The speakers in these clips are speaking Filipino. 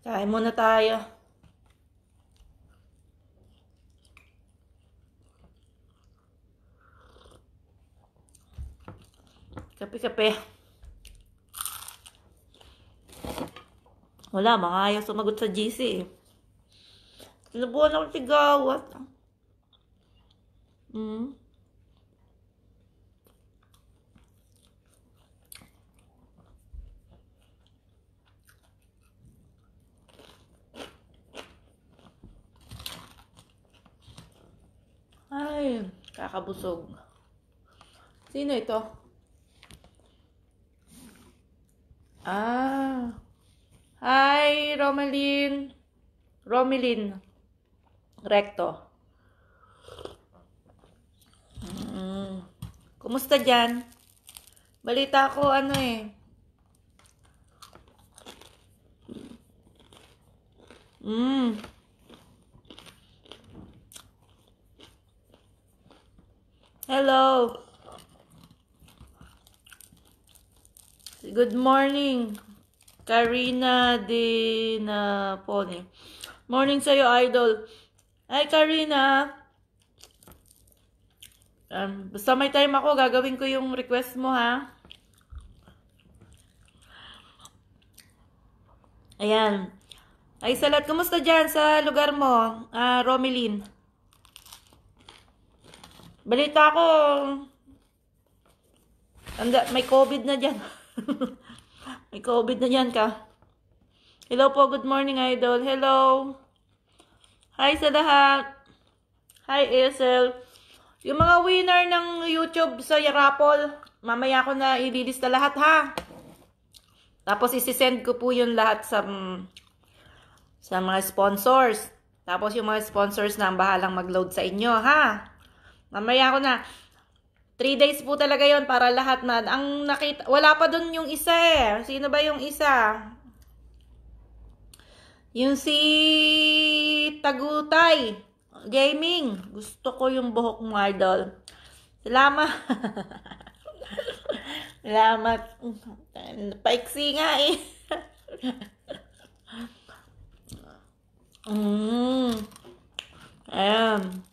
Kain muna tayo. Kape-kape. Wala, mga ayaw sumagot sa GC eh. Sinubuhan ako tigawat. Hmm. Ay, kakabusog. Sino ito? Ah. Hi, Romelin. Romelin. Recto. Mm. Kumusta dyan? Balita ko, ano eh. Mm. Hello. Good morning. Karina Dinapone. Morning sa'yo, idol. Hi, Karina. Um, basta may time ako, gagawin ko yung request mo, ha? Ayan. Ay, salat. Kumusta dyan sa lugar mo, ah, Romelin? Balita ko, anda, may COVID na dyan. may COVID na dyan ka. Hello po, good morning, idol. Hello. Hi sa lahat. Hi, ASL. Yung mga winner ng YouTube sa Yarapol, mamaya ko na ililista lahat, ha? Tapos, isisend ko po yun lahat sa, sa mga sponsors. Tapos, yung mga sponsors na ang bahalang mag-load sa inyo, ha? Mamaya ko na. 3 days po talaga yon para lahat na. Ang nakita, wala pa dun yung isa eh. Sino ba yung isa? Yung si Tagutay Gaming. Gusto ko yung buhok mo, idol. Salamat. Salamat. Paiksi nga eh. mm. Ayan.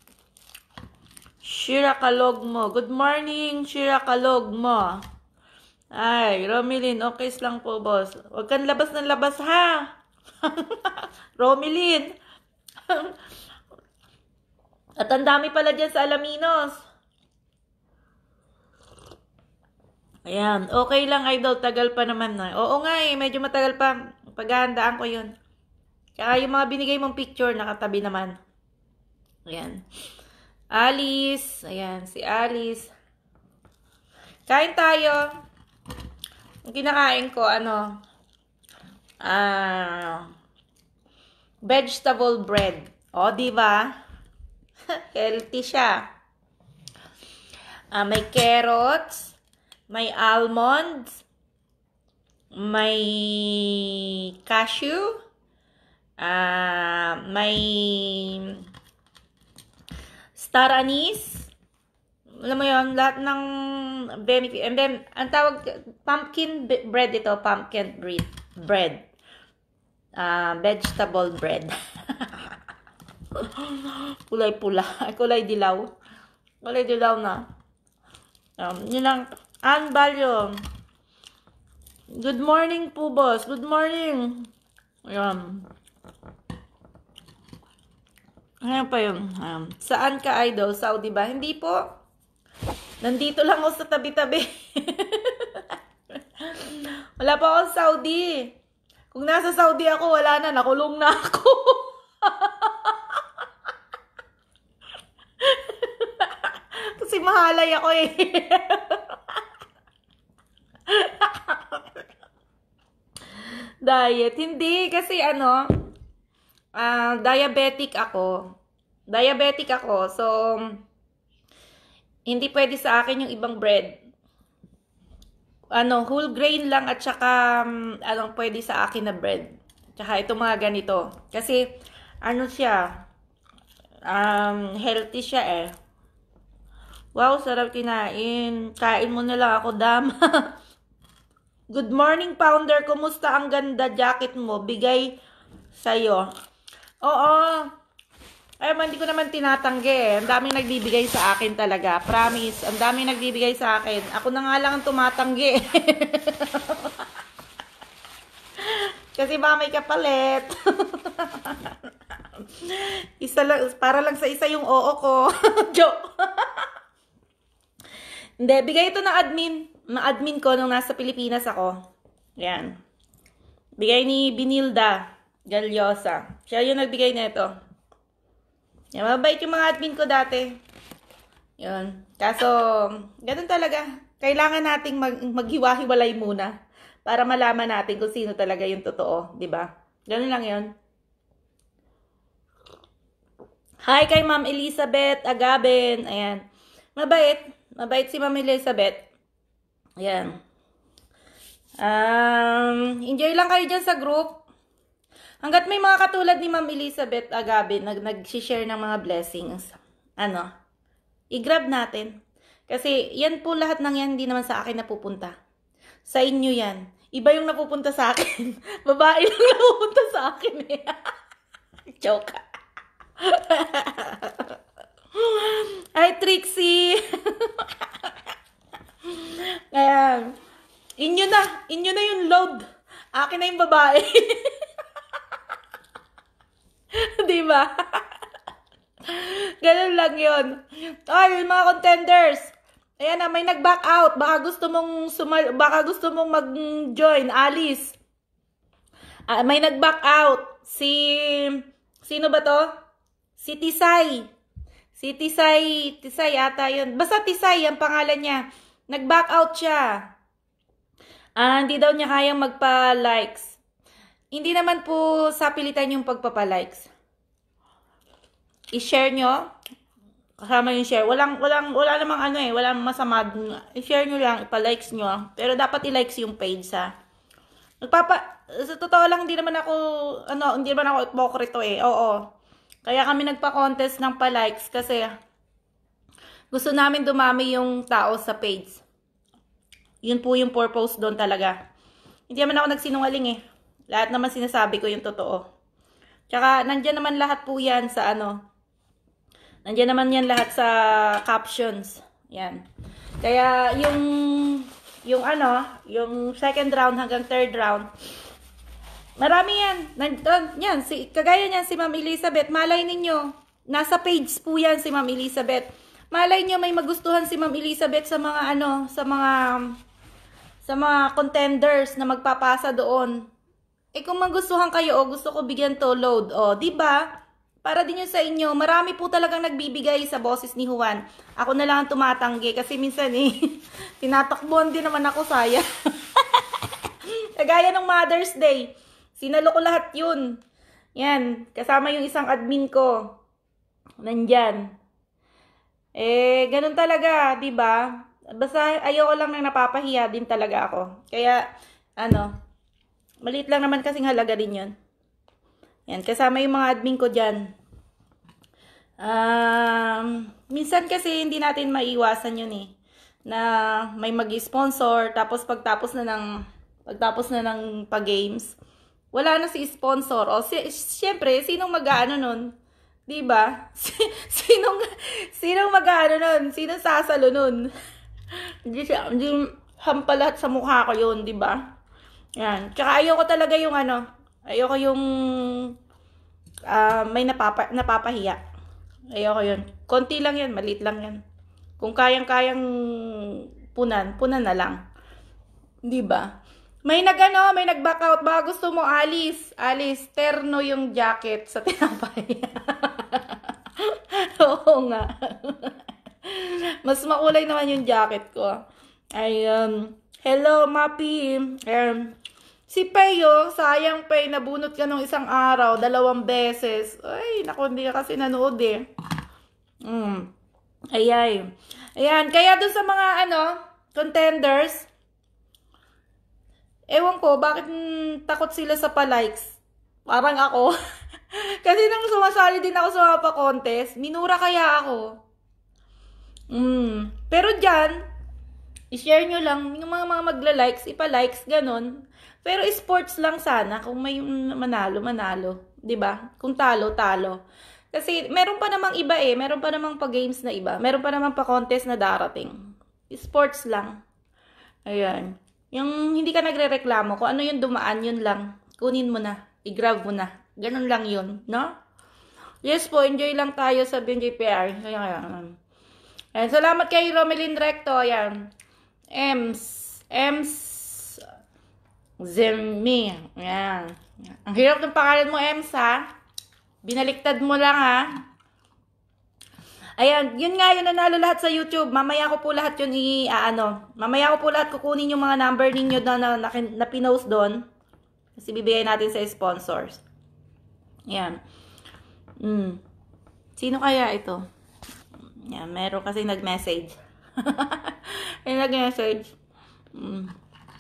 Shira Kalogmo. Good morning, Shira Kalogmo. Ay, Romilin, okay lang po, boss. Huwag kang labas ng labas, ha? Romilin. At ang dami pala dyan sa Alaminos. Ayan, okay lang, idol. Tagal pa naman na. Oo nga eh, medyo matagal pa. Paghahandaan ko yun. Kaya yung mga binigay mong picture, nakatabi naman. Ayan. Alice. Ayan, si Alice. Kain tayo. Ang kinakain ko, ano, ah, vegetable bread. O, di ba? Healthy siya. Ah, may carrots, may almonds, may cashew, ah, may star anise. Alam mo yun, lahat ng benefit. And then, ang tawag, pumpkin bread ito, pumpkin bread. bread. Uh, vegetable bread. kulay pula. kulay dilaw. Kulay dilaw na. Um, yun lang. Ann Balyo. Good morning po, boss. Good morning. Ayan. Ano pa yun? Um, saan ka, idol? Saudi ba? Hindi po. Nandito lang ako sa tabi-tabi. wala pa ako sa Saudi. Kung nasa Saudi ako, wala na. Nakulong na ako. Kasi mahalay ako eh. Diet. Hindi. Kasi ano, uh, diabetic ako. Diabetic ako. So, hindi pwede sa akin yung ibang bread. Ano, whole grain lang at saka um, anong pwede sa akin na bread. Tsaka ito mga ganito. Kasi, ano siya, um, healthy siya eh. Wow, sarap kinain. Kain mo na lang ako, dam. Good morning, Pounder. Kumusta ang ganda jacket mo? Bigay Sa'yo. Oo. Ay, hindi ko naman tinatanggi eh. Ang daming nagbibigay sa akin talaga. Promise. Ang daming nagbibigay sa akin. Ako na nga lang ang tumatanggi. Kasi ba may kapalit? isa lang, para lang sa isa yung oo ko. Joke. Hindi, bigay ito ng admin. Ng admin ko nung nasa Pilipinas ako. Yan. Bigay ni Binilda Galyosa. Siya yung nagbigay nito. Yan, mabait yung mga admin ko dati. Yun. Kaso, ganun talaga. Kailangan nating mag maghiwa-hiwalay muna para malaman natin kung sino talaga yung totoo, ba? Ganun lang 'yon. Hi kay Ma'am Elizabeth Agaben. Ayan. Mabait. Mabait si Ma'am Elizabeth. Ayan. Um, enjoy lang kayo dyan sa group. Hanggat may mga katulad ni Ma'am Elizabeth Agabe nag nag-share ng mga blessings, ano, i-grab natin. Kasi yan po lahat ng yan hindi naman sa akin napupunta. Sa inyo yan. Iba yung napupunta sa akin. Babae lang napupunta sa akin eh. Joke. Hi, Trixie! Ayan. Inyo na. Inyo na yung load. Akin na yung babae. Di ba? Ganun lang yun. Ay, mga contenders. Ayan na, may nag-back out. Baka gusto mong sumal baka gusto mong mag-join. Alice. Uh, may nag-back out. Si, sino ba to? Si Tisay. Si Tisay, Tisay ata yun. Basta Tisay, ang pangalan niya. Nag-back out siya. Ah, hindi daw niya kayang magpa-likes. Hindi naman po sa pilitan yung pagpapa-likes. I-share nyo. Kasama yung share. Walang, walang, wala namang ano eh. Walang masama. I-share nyo lang. Ipa-likes nyo. Pero dapat i-likes yung page ha. Nagpapa, sa totoo lang, hindi naman ako, ano, hindi naman ako ipokrito eh. Oo. Kaya kami nagpa-contest ng pa-likes kasi gusto namin dumami yung tao sa page. Yun po yung purpose doon talaga. Hindi naman ako nagsinungaling eh. Lahat naman sinasabi ko yung totoo. Tsaka, nandyan naman lahat po yan sa ano. Nandyan naman yan lahat sa captions. Yan. Kaya, yung, yung ano, yung second round hanggang third round, marami yan. Nandun, yan, si, kagaya niyan si Ma'am Elizabeth, malay ninyo, nasa page po yan si Ma'am Elizabeth. Malay nyo may magustuhan si Ma'am Elizabeth sa mga ano, sa mga sa mga contenders na magpapasa doon. Eh kung magustuhan kayo o gusto ko bigyan to load, o, di ba? Para din yun sa inyo. Marami po talagang nagbibigay sa boses ni Juan. Ako na lang ang tumatanggi kasi minsan eh, tinatakbuhan din naman ako saya. Kagaya ng Mother's Day. Sinalo ko lahat yun. Yan, kasama yung isang admin ko. Nandyan. Eh, ganun talaga, di ba? Basta ayoko lang nang napapahiya din talaga ako. Kaya, ano, maliit lang naman kasing halaga din yun. Yan, kasama yung mga admin ko dyan. Um, minsan kasi hindi natin maiwasan yun eh. Na may mag-sponsor, tapos pagtapos na ng, pagtapos na ng pag-games, wala na si sponsor. O, si, syempre, sinong mag-ano nun? 'Di ba? sinong sinong mag-ano nun? Sinong sasalo nun? Hindi siya, hindi hampalat sa mukha ko yun, di ba? Yan. Tsaka ayoko talaga yung ano, ayoko yung uh, may napapa, napapahiya. Ayoko yun. Konti lang yan, maliit lang yan. Kung kayang-kayang punan, punan na lang. Di ba? May nagano, may nag-back out. Baka gusto mo, Alice. Alice, terno yung jacket sa tinapay. Oo nga. Mas makulay naman yung jacket ko. Ay, um, hello, Mapi. Um, si Peyo, sayang Pay, nabunot ka nung isang araw, dalawang beses. Ay, naku, hindi ka kasi nanood eh. Mm. Ayay. Ayan, kaya dun sa mga, ano, contenders, ewan ko, bakit mm, takot sila sa pa-likes? Parang ako. kasi nang sumasali din ako sa mga pa-contest, minura kaya ako. Mm. Pero dyan, I-share nyo lang, yung mga mga magla-likes, ipa-likes, ganun. Pero sports lang sana, kung may manalo, manalo. ba? Kung talo, talo. Kasi meron pa namang iba eh, meron pa namang pa-games na iba. Meron pa namang pa-contest na darating. Sports lang. Ayan. Yung hindi ka nagre-reklamo, kung ano yung dumaan, yun lang. Kunin mo na. I-grab mo na. Ganun lang yun, no? Yes po, enjoy lang tayo sa BNJPR. Kaya, kaya. Ayan, salamat kay Romelin Recto. Ayan. Ems. Ems. Zermi. Ayan. Ang hirap ng pangalan mo, Ems, ha? Binaliktad mo lang, ha? Ayan, yun nga yung nanalo lahat sa YouTube. Mamaya ko po lahat yun i, uh, ano, mamaya ko po lahat kukunin yung mga number ninyo na, na, na, na pinost doon. Kasi bibigay natin sa sponsors. Ayan. Mm. Sino kaya ito? Yan, meron kasi nag-message. Ay, nag-message. Mm.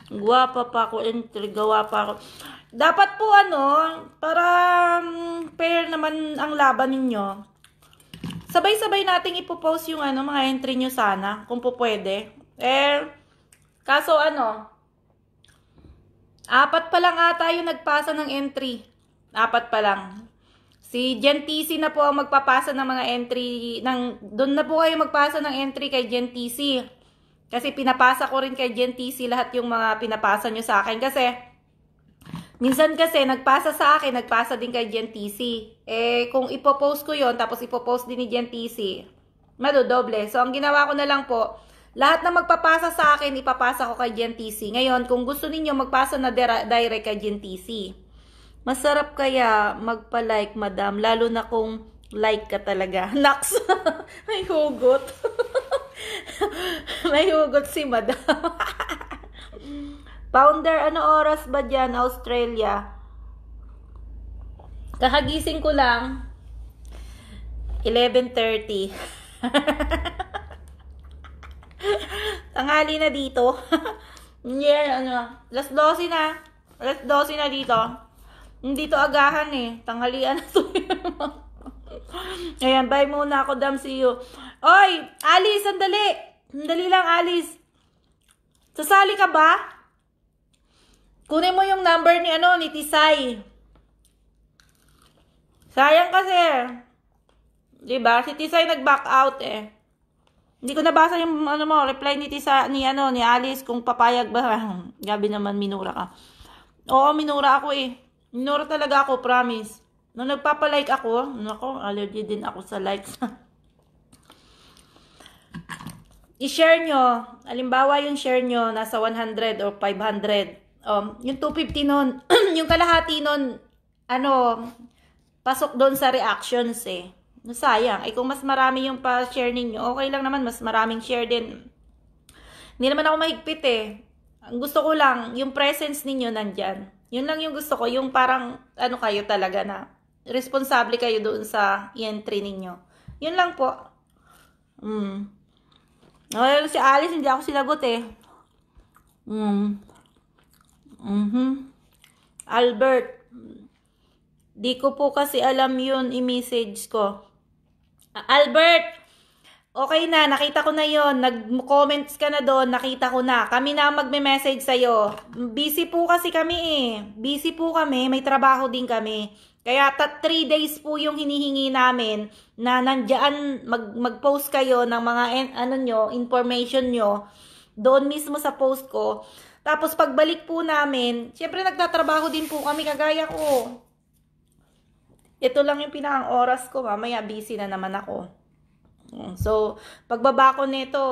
Guwapa pa ako, intrigawa pa ako. Dapat po ano, para um, fair naman ang laban ninyo, Sabay-sabay nating ipopost yung ano, mga entry nyo sana, kung po pwede. Eh, kaso ano, apat pa lang ata yung nagpasa ng entry. Apat pa lang. Si TC na po ang magpapasa ng mga entry, ng, doon na po kayo magpasa ng entry kay TC. Kasi pinapasa ko rin kay TC lahat yung mga pinapasa nyo sa akin. Kasi, Minsan kasi, nagpasa sa akin, nagpasa din kay GNTC. Eh, kung ipopost ko yon tapos ipopost din ni GNTC, madodoble. So, ang ginawa ko na lang po, lahat na magpapasa sa akin, ipapasa ko kay GNTC. Ngayon, kung gusto ninyo magpasa na direct kay GNTC, masarap kaya magpa-like, madam, lalo na kung like ka talaga. Naks! May hugot. May hugot si madam. Founder, ano oras ba dyan, Australia? Kakagising ko lang. 11.30. Tanghali na dito. yeah, ano, last 12 na. Last 12 na dito. Hindi to agahan eh. Tanghalian na to. Ayan, bye muna ako, dam, see you. Oy, Alice, sandali. Sandali lang, Alice. Sasali ka ba? Kunin mo yung number ni ano, ni Tisay. Sayang kasi. 'Di ba? Si Tisay nag-back out eh. Hindi ko nabasa yung ano mo, reply ni Tisa ni ano ni Alice kung papayag ba. Gabi naman minura ka. Oo, minura ako eh. Minura talaga ako, promise. Nung nagpapalike ako, nako, allergy din ako sa likes. I-share nyo. Alimbawa yung share nyo nasa 100 or 500 um, yung 250 nun, yung kalahati nun, ano, pasok doon sa reactions eh. No, sayang. Eh kung mas marami yung pa-share ninyo, okay lang naman, mas maraming share din. Hindi naman ako mahigpit eh. Ang gusto ko lang, yung presence ninyo nandyan. Yun lang yung gusto ko, yung parang, ano kayo talaga na, responsable kayo doon sa entry ninyo. Yun lang po. Mm. Well, si Alice, hindi ako sinagot eh. Mm. Mm-hmm. Albert, di ko po kasi alam yun i-message ko. Albert, okay na, nakita ko na yon Nag-comments ka na doon, nakita ko na. Kami na magme-message sa'yo. Busy po kasi kami eh. Busy po kami, may trabaho din kami. Kaya 3 days po yung hinihingi namin na nandiyan mag, mag-post kayo ng mga ano nyo, information nyo doon mismo sa post ko tapos pagbalik po namin, syempre nagtatrabaho din po kami kagaya ko. Ito lang yung pinakang oras ko, mamaya busy na naman ako. So, pagbaba ko nito,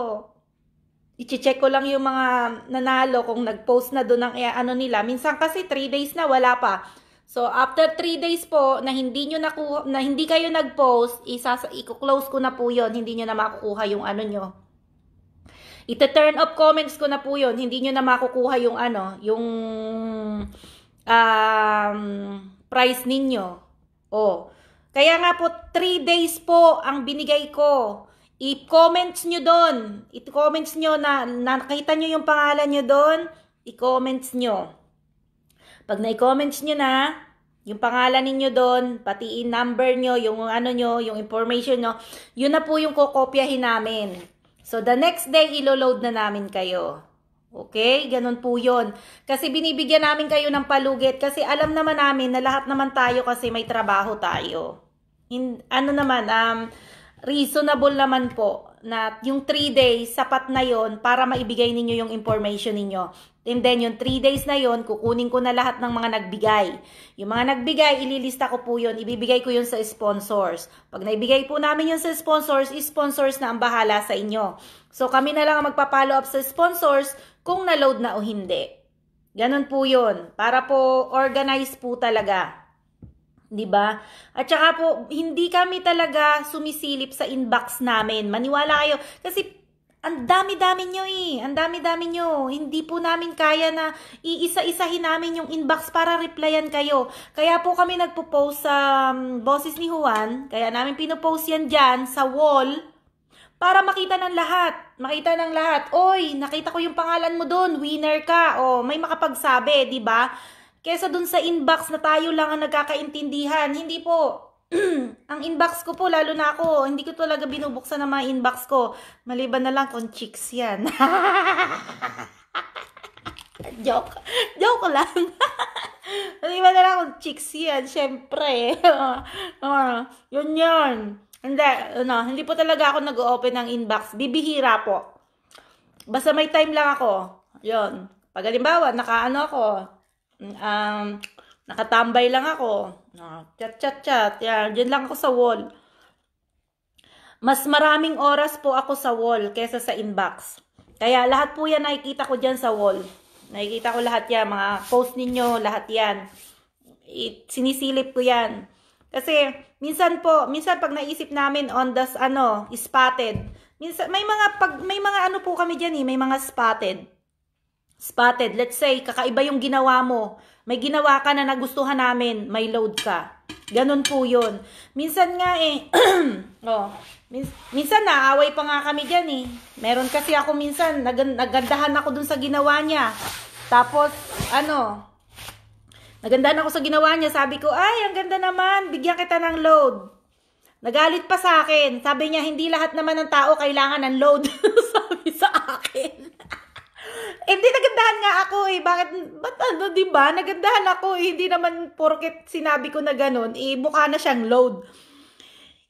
i-check ko lang yung mga nanalo kung nag-post na doon ng ano nila. Minsan kasi 3 days na wala pa. So, after 3 days po na hindi nyo na hindi kayo nag-post, isa i-close ko na po 'yon, hindi nyo na makukuha yung ano nyo, Ite-turn off comments ko na po yun. Hindi nyo na makukuha yung ano, yung um, price ninyo. Oh. Kaya nga po, 3 days po ang binigay ko. I-comments nyo doon. I-comments nyo na nakita nyo yung pangalan nyo doon. I-comments nyo. Pag na-comments nyo na, yung pangalan ninyo doon, pati number nyo, yung ano nyo, yung information nyo, yun na po yung kokopyahin namin. So, the next day, ilo-load na namin kayo. Okay? Ganun po yun. Kasi binibigyan namin kayo ng palugit kasi alam naman namin na lahat naman tayo kasi may trabaho tayo. In, ano naman, um, reasonable naman po na yung 3 days, sapat na yon para maibigay ninyo yung information ninyo. And then, yung 3 days na yon kukunin ko na lahat ng mga nagbigay. Yung mga nagbigay, ililista ko po yun. Ibibigay ko yun sa sponsors. Pag naibigay po namin yun sa sponsors, sponsors na ang bahala sa inyo. So, kami na lang ang magpa-follow up sa sponsors kung na-load na o hindi. Ganon po yun. Para po organize po talaga. 'Di ba? At saka po hindi kami talaga sumisilip sa inbox namin. Maniwala kayo kasi ang dami-dami nyo eh. Ang dami-dami nyo. Hindi po namin kaya na iisa-isahin namin yung inbox para replyan kayo. Kaya po kami nagpo-post sa um, bosses ni Juan. Kaya namin pinopost yan dyan sa wall para makita ng lahat. Makita ng lahat. Oy, nakita ko yung pangalan mo doon. Winner ka. O, may makapagsabi, di ba? Kesa doon sa inbox na tayo lang ang nagkakaintindihan. Hindi po. ang inbox ko po, lalo na ako, hindi ko talaga binubuksan ng mga inbox ko. Maliban na lang kung chicks yan. Joke. Joke lang. Maliban na lang kung chicks yan, syempre. uh, yun yun. Hindi, ano, hindi po talaga ako nag-open ng inbox. Bibihira po. Basta may time lang ako. Yun. Pag halimbawa, nakaano ako, um, nakatambay lang ako. Chat, chat, chat. Yan, dyan lang ako sa wall. Mas maraming oras po ako sa wall kesa sa inbox. Kaya lahat po yan nakikita ko dyan sa wall. Nakikita ko lahat yan. Mga post ninyo, lahat yan. It, sinisilip ko yan. Kasi minsan po, minsan pag naisip namin on the ano, spotted. Minsan may mga pag may mga ano po kami diyan eh, may mga spotted. Spotted, let's say kakaiba yung ginawa mo. May ginawa ka na nagustuhan namin, may load ka. Ganun po 'yun. Minsan nga eh oh, min minsan naaway pa nga kami diyan eh. Meron kasi ako minsan nag nagandahan ako dun sa ginawa niya. Tapos ano, Nagandahan ako sa ginawa niya. Sabi ko, ay, ang ganda naman. Bigyan kita ng load. Nagalit pa sa akin. Sabi niya, hindi lahat naman ng tao kailangan ng load. Sabi sa. Hindi nagandahan nga ako eh. Bakit, ba't ano, di ba? Nagandahan ako eh. Hindi naman porket sinabi ko na ganun, eh, mukha na siyang load.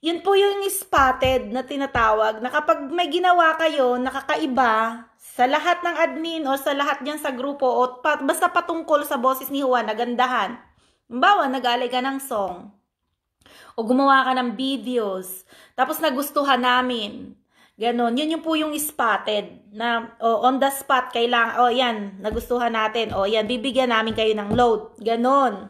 Yun po yung spotted na tinatawag na kapag may ginawa kayo, nakakaiba, sa lahat ng admin o sa lahat diyan sa grupo o pa, basta patungkol sa boses ni Juan, nagandahan. Bawa, nag-alay ka ng song. O gumawa ka ng videos. Tapos nagustuhan namin. Ganon. Yun yung po yung spotted. Na, o, on the spot, kailangan, o yan, nagustuhan natin. O yan, bibigyan namin kayo ng load. Ganon.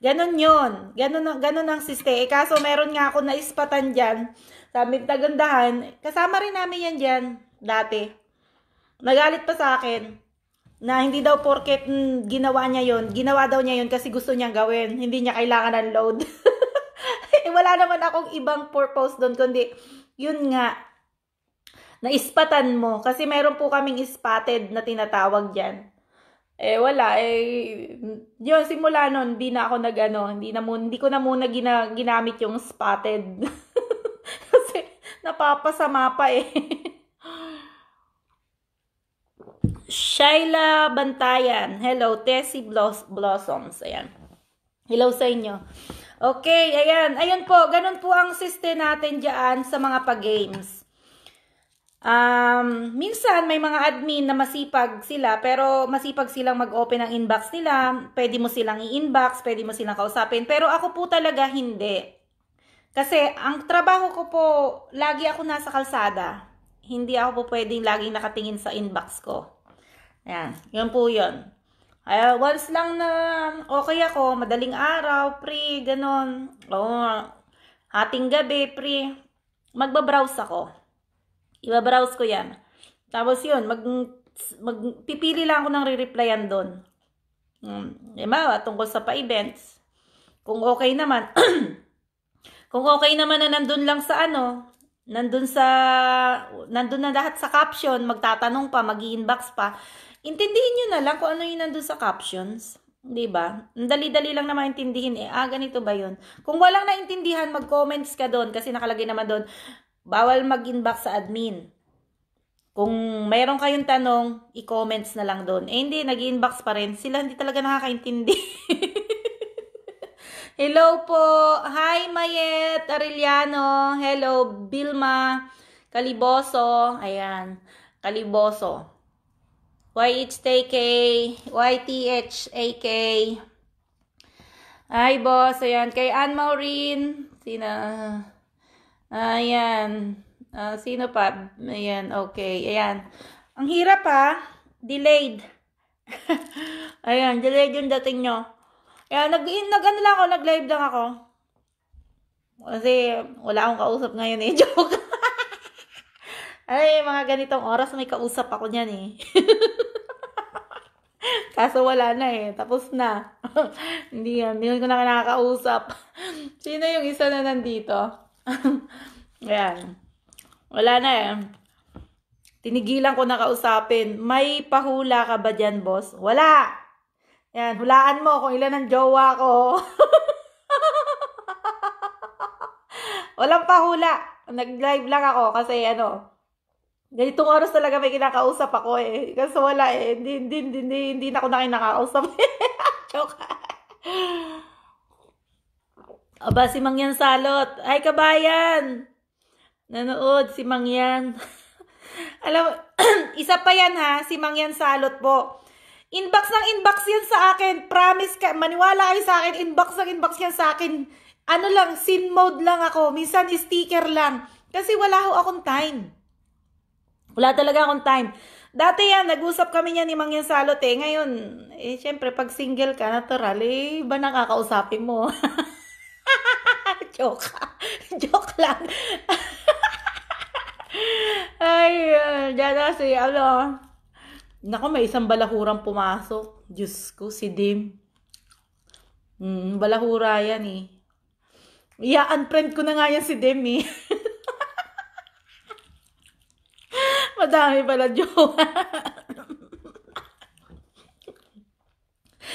Ganon yun. Ganon, ganon ang siste. Eh, kaso meron nga ako na ispatan dyan. Sabi, tagandahan. Kasama rin namin yan dyan. Dati. Nagalit pa sa akin na hindi daw porket mm, ginawa niya yon ginawa daw niya yon kasi gusto niyang gawin. Hindi niya kailangan ng load. eh, wala naman akong ibang purpose doon, kundi yun nga, naispatan mo. Kasi meron po kaming spotted na tinatawag dyan. Eh, wala. Eh, yun, simula nun, hindi na ako nag-ano, hindi, na muna, hindi ko na muna gina, ginamit yung spotted. kasi, napapasama pa eh. Shaila Bantayan. Hello, Tessie Bloss Blossoms. Ayan. Hello sa inyo. Okay, ayan. Ayan po, ganun po ang system natin dyan sa mga pag-games. Um, minsan may mga admin na masipag sila pero masipag silang mag-open ng inbox nila. Pwede mo silang i-inbox, pwede mo silang kausapin. Pero ako po talaga hindi. Kasi ang trabaho ko po, lagi ako nasa kalsada. Hindi ako po pwedeng laging nakatingin sa inbox ko. Ayan, yun po yun. Ay, once lang na okay ako, madaling araw, pre, ganon. O, ating gabi, pre, magbabrowse ako. Ibabrowse ko yan. Tapos yun, mag, magpipili lang ako ng re-replyan doon. Hmm. Diba, tungkol sa pa-events. Kung okay naman, kung okay naman na nandun lang sa ano, nandun sa, nandun na lahat sa caption, magtatanong pa, mag inbox pa, Intindihin nyo na lang kung ano yung nandun sa captions. Di ba? Dali-dali lang naman intindihin eh. Ah, ganito ba yun? Kung walang naintindihan, mag-comments ka doon kasi nakalagay naman doon, bawal mag-inbox sa admin. Kung mayroon kayong tanong, i-comments na lang doon. Eh hindi, nag-inbox pa rin. Sila hindi talaga nakakaintindi. Hello po. Hi, Mayet Arellano. Hello, Bilma Caliboso. Ayan, Caliboso. YHTK, YTHAK. Hi, boss. Ayan, kay Anne Maureen. Sina? Ayan. Uh, sino pa? Ayan, okay. Ayan. Ang hirap ha. Delayed. Ayan, delayed yung dating nyo. Ayan, nag, nag ano lang ako, nag-live lang ako. Kasi wala akong kausap ngayon eh. Joke. Ay, mga ganitong oras may kausap ako niyan eh. Kaso wala na eh. Tapos na. hindi yan. Hindi ko na nakakausap. Sino yung isa na nandito? Ayan. Wala na eh. Tinigilan ko na kausapin. May pahula ka ba dyan, boss? Wala! Yan, hulaan mo kung ilan ang jowa ko. Walang pahula. Nag-live lang ako kasi ano, ganitong oras talaga may kinakausap ako eh. Kasi wala eh. Hindi, hindi, hindi, hindi na ako na kinakausap. Joke. Aba, si Mangyan Salot. Ay, kabayan! Nanood si Mangyan. Alam, isa pa yan ha, si Mangyan Salot po. Inbox ng inbox yan sa akin. Promise ka, maniwala kayo sa akin. Inbox ng inbox yan sa akin. Ano lang, sin mode lang ako. Minsan sticker lang. Kasi wala ho akong time. Wala talaga akong time. Dati yan, nag-usap kami niya ni Mangyan Salot eh. Ngayon, eh, syempre, pag single ka, natural, eh, ba nakakausapin mo? Joke. Joke lang. Ay, uh, dyan na si, ano, Nako, may isang balahurang pumasok. Diyos ko, si Dim. Hmm, balahura yan eh. Iya-unfriend ko na nga yan si Dim eh. Madami pala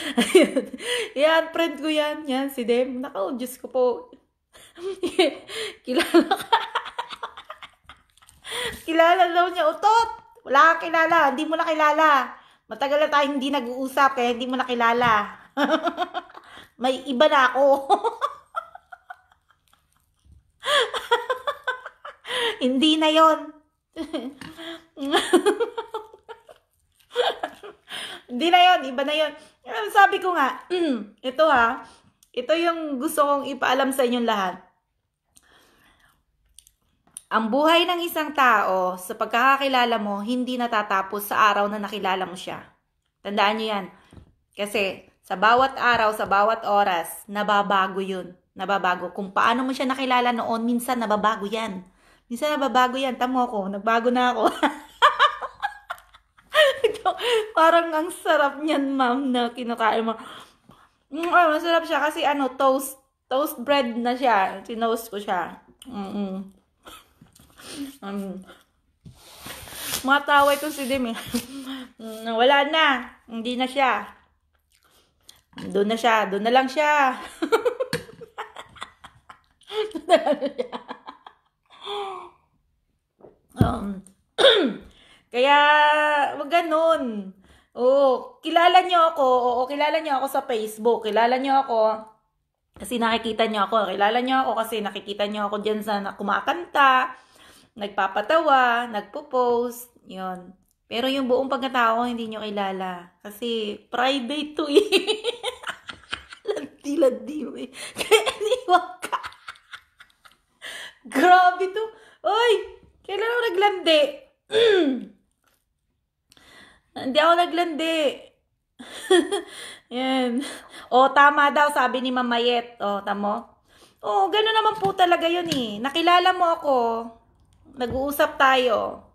jowa. Iya-unfriend ko yan. Yan, si Dim. Nako, Diyos ko po. Kilala ka. kilala daw niya, utot! Wala ka kilala, hindi mo na kilala. Matagal na tayo hindi nag-uusap, kaya hindi mo na kilala. May iba na ako. hindi na yon. hindi na yon, iba na yon. Sabi ko nga, ito ha, ito yung gusto kong ipaalam sa inyong lahat. Ang buhay ng isang tao sa pagkakakilala mo, hindi natatapos sa araw na nakilala mo siya. Tandaan niyo yan. Kasi sa bawat araw, sa bawat oras, nababago yun. Nababago. Kung paano mo siya nakilala noon, minsan nababago yan. Minsan nababago yan. Tamo ko, nagbago na ako. Parang ang sarap niyan, ma'am, na kinakain mo. Mm, oh, masarap siya kasi ano, toast, toast bread na siya. Tinost ko siya. Mm-mm. Um, mataway ko si Dim eh. Wala na. Hindi na siya. Doon na siya. Doon na lang siya. Doon na lang siya. um, kaya, wag ganun. Oo, kilala niyo ako. Oo, kilala niyo ako sa Facebook. Kilala niyo ako kasi nakikita niyo ako. Kilala niyo ako kasi nakikita niyo ako diyan sa kumakanta nagpapatawa, nagpo-post, yon. Pero yung buong pagkatao, hindi nyo kilala. Kasi private to eh. Landi-landi mo eh. Kaya ka. Grabe to. Oy! Kailan ako naglandi? Hindi ako naglandi. Yan. O, tama daw, sabi ni Mamayet. O, tamo? O, gano'n naman po talaga yun eh. Nakilala mo ako nag-uusap tayo.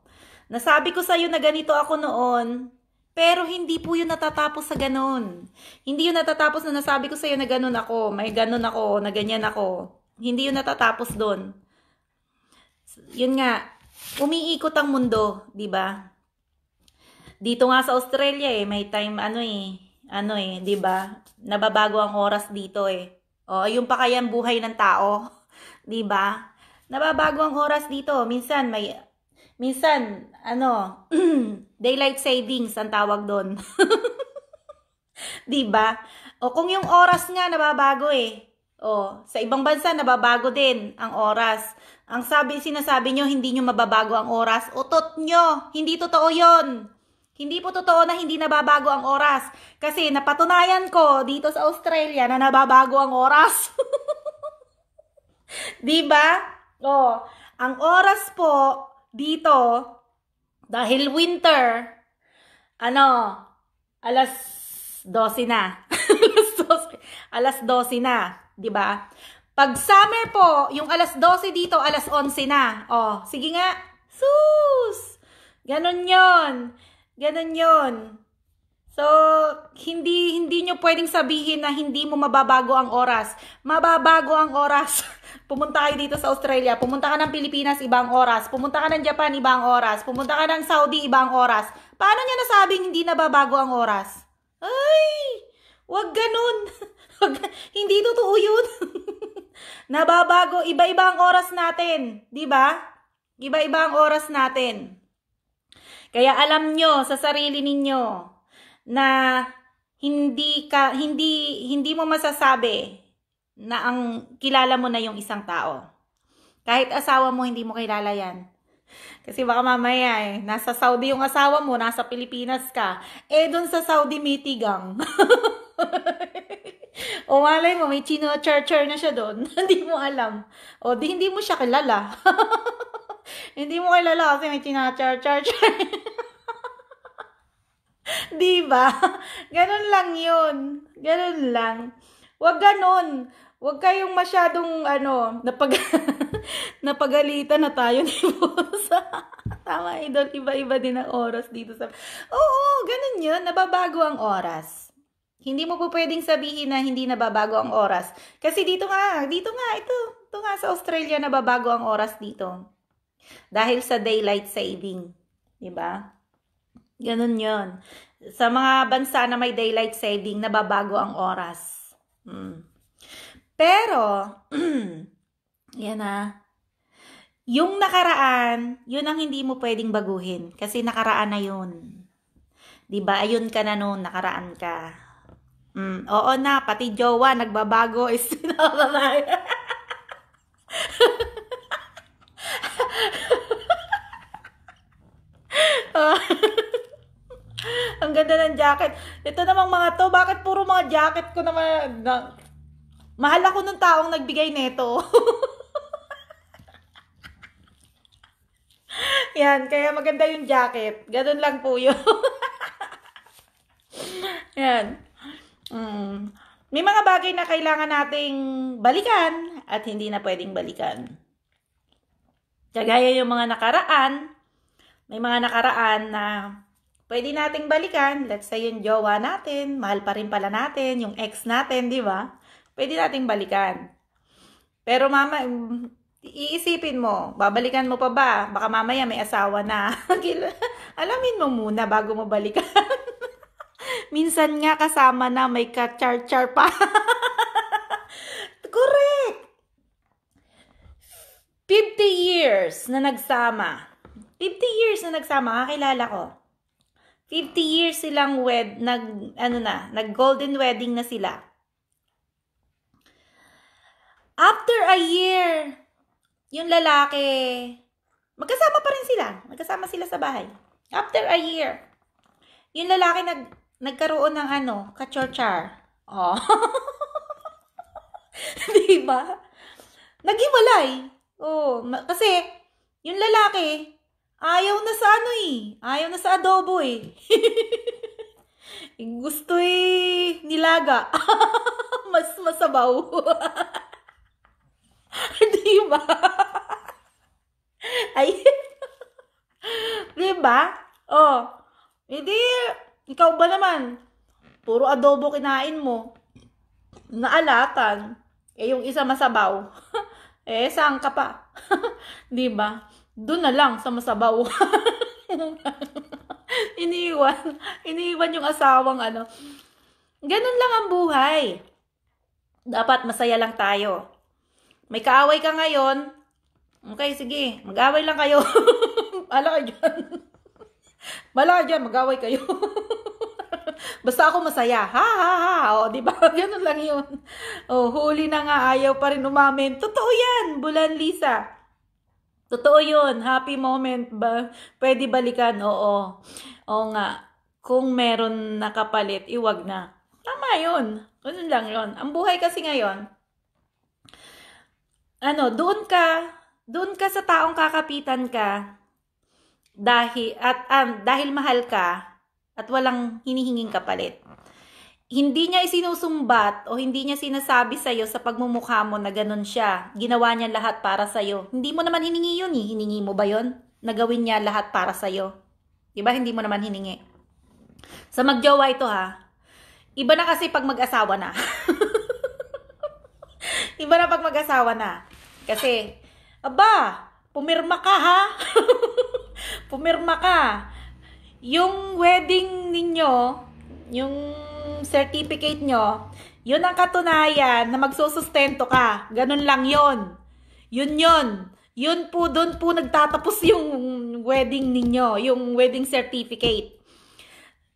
Nasabi ko sa'yo na ganito ako noon, pero hindi po yun natatapos sa ganun. Hindi yun natatapos na nasabi ko sa'yo na ganun ako, may ganun ako, na ganyan ako. Hindi yun natatapos doon. Yun nga, umiikot ang mundo, di ba? Dito nga sa Australia eh, may time ano eh, ano eh, 'di ba? Nababago ang oras dito eh. O, yung pa kaya buhay ng tao, 'di ba? nababago ang oras dito. Minsan may Minsan, ano, daylight savings ang tawag doon. 'Di ba? O kung yung oras nga nababago eh. O, sa ibang bansa nababago din ang oras. Ang sabi, sinasabi nyo, hindi nyo mababago ang oras. Utot nyo! Hindi totoo yon. Hindi po totoo na hindi nababago ang oras. Kasi napatunayan ko dito sa Australia na nababago ang oras. 'Di ba? Oh, ang oras po dito dahil winter ano, alas 12 na. alas 12 na, 'di ba? Pag summer po, yung alas 12 dito, alas 11 na. Oh, sige nga. Sus! Ganon 'yon. Ganon 'yon. So, hindi hindi nyo pwedeng sabihin na hindi mo mababago ang oras. Mababago ang oras. Pumunta kayo dito sa Australia, pumunta ka ng Pilipinas, ibang oras. Pumunta ka ng Japan, ibang oras. Pumunta ka ng Saudi, ibang oras. Paano niya nasabing hindi nababago ang oras? Ay, wag ganun. Hindi totoo yun. Nababago, iba-iba ang oras natin. ba? Iba-iba ang oras natin. Kaya alam nyo sa sarili ninyo na hindi ka hindi hindi mo masasabi na ang kilala mo na yung isang tao. Kahit asawa mo hindi mo kilala yan. Kasi baka mamaya eh, nasa Saudi yung asawa mo, nasa Pilipinas ka. Eh, dun sa Saudi mitigang. o malay mo, may chino churcher na siya doon. hindi mo alam. O di hindi mo siya kilala. hindi mo kilala kasi may chino churcher. di ba? Ganun lang yun. Ganun lang. Huwag ganun. Huwag kayong masyadong, ano, napag napagalitan na tayo ni Bosa. Tama, idol. Iba-iba din ang oras dito sa... Oo, ganun yun. Nababago ang oras. Hindi mo po pwedeng sabihin na hindi nababago ang oras. Kasi dito nga, dito nga, ito, ito nga sa Australia, nababago ang oras dito. Dahil sa daylight saving. ba? Diba? Ganun yon Sa mga bansa na may daylight saving, nababago ang oras. Hmm. Pero, yan na. Yung nakaraan, yun ang hindi mo pwedeng baguhin. Kasi nakaraan na yun. Diba? Ayun ka na noon, nakaraan ka. Mm, oo na, pati jowa, nagbabago is ang ganda ng jacket. Ito namang mga to, bakit puro mga jacket ko naman na, Mahal ako ng taong nagbigay neto. Yan, kaya maganda yung jacket. Ganun lang po yun. Yan. Mm. May mga bagay na kailangan nating balikan at hindi na pwedeng balikan. Kagaya yung mga nakaraan, may mga nakaraan na pwede nating balikan. Let's say yung jowa natin, mahal pa rin pala natin, yung ex natin, di ba? pwede nating balikan. Pero mama, iisipin mo, babalikan mo pa ba? Baka mamaya may asawa na. Alamin mo muna bago mo balikan. Minsan nga kasama na may ka-char-char pa. Correct! 50 years na nagsama. 50 years na nagsama, kakilala ko. 50 years silang wed, nag, ano na, nag golden wedding na sila. After a year, yung lalaki, magkasama pa rin sila. Magkasama sila sa bahay. After a year, yung lalaki nag, nagkaroon ng ano, kachorchar. Oh. Di ba? Naghiwalay. Oh, kasi yung lalaki, ayaw na sa ano eh. Ayaw na sa adobo eh. Gusto eh, nilaga. Mas masabaw. Di ba? Ay, di ba? Oh, hindi, ikaw ba naman? Puro adobo kinain mo. Naalatan. Eh, yung isa masabaw. eh, saan ka pa? di ba? Doon na lang sa masabaw. iniiwan. Iniiwan yung asawang ano. Ganun lang ang buhay. Dapat masaya lang tayo. May kaaway ka ngayon, Okay, sige. Mag-away lang kayo. Bala kayo dyan. Bala kayo dyan, mag-away kayo. Basta ako masaya. Ha, ha, ha. O, di ba? Ganun lang yun. O, huli na nga, ayaw pa rin umamin. Totoo yan, Bulan Lisa. Totoo yun. Happy moment ba? Pwede balikan? Oo. Oo nga. Kung meron nakapalit, iwag na. Tama yun. Ganun lang yun. Ang buhay kasi ngayon, ano, doon ka, doon ka sa taong kakapitan ka, dahil, at, um, dahil mahal ka, at walang hinihinging kapalit. Hindi niya isinusumbat o hindi niya sinasabi sa iyo sa pagmumukha mo na ganun siya. Ginawa niya lahat para sa iyo. Hindi mo naman hiningi yun eh. Hiningi mo ba yun? Nagawin niya lahat para sa iyo. 'Di ba? Hindi mo naman hiningi. Sa magjowa ito ha. Iba na kasi pag mag-asawa na. Iba na pag mag-asawa na. Kasi, aba, pumirma ka ha. pumirma ka. Yung wedding ninyo, yung certificate nyo, yun ang katunayan na magsusustento ka. Ganun lang yon. Yun yun. Yun po, doon po nagtatapos yung wedding ninyo, yung wedding certificate.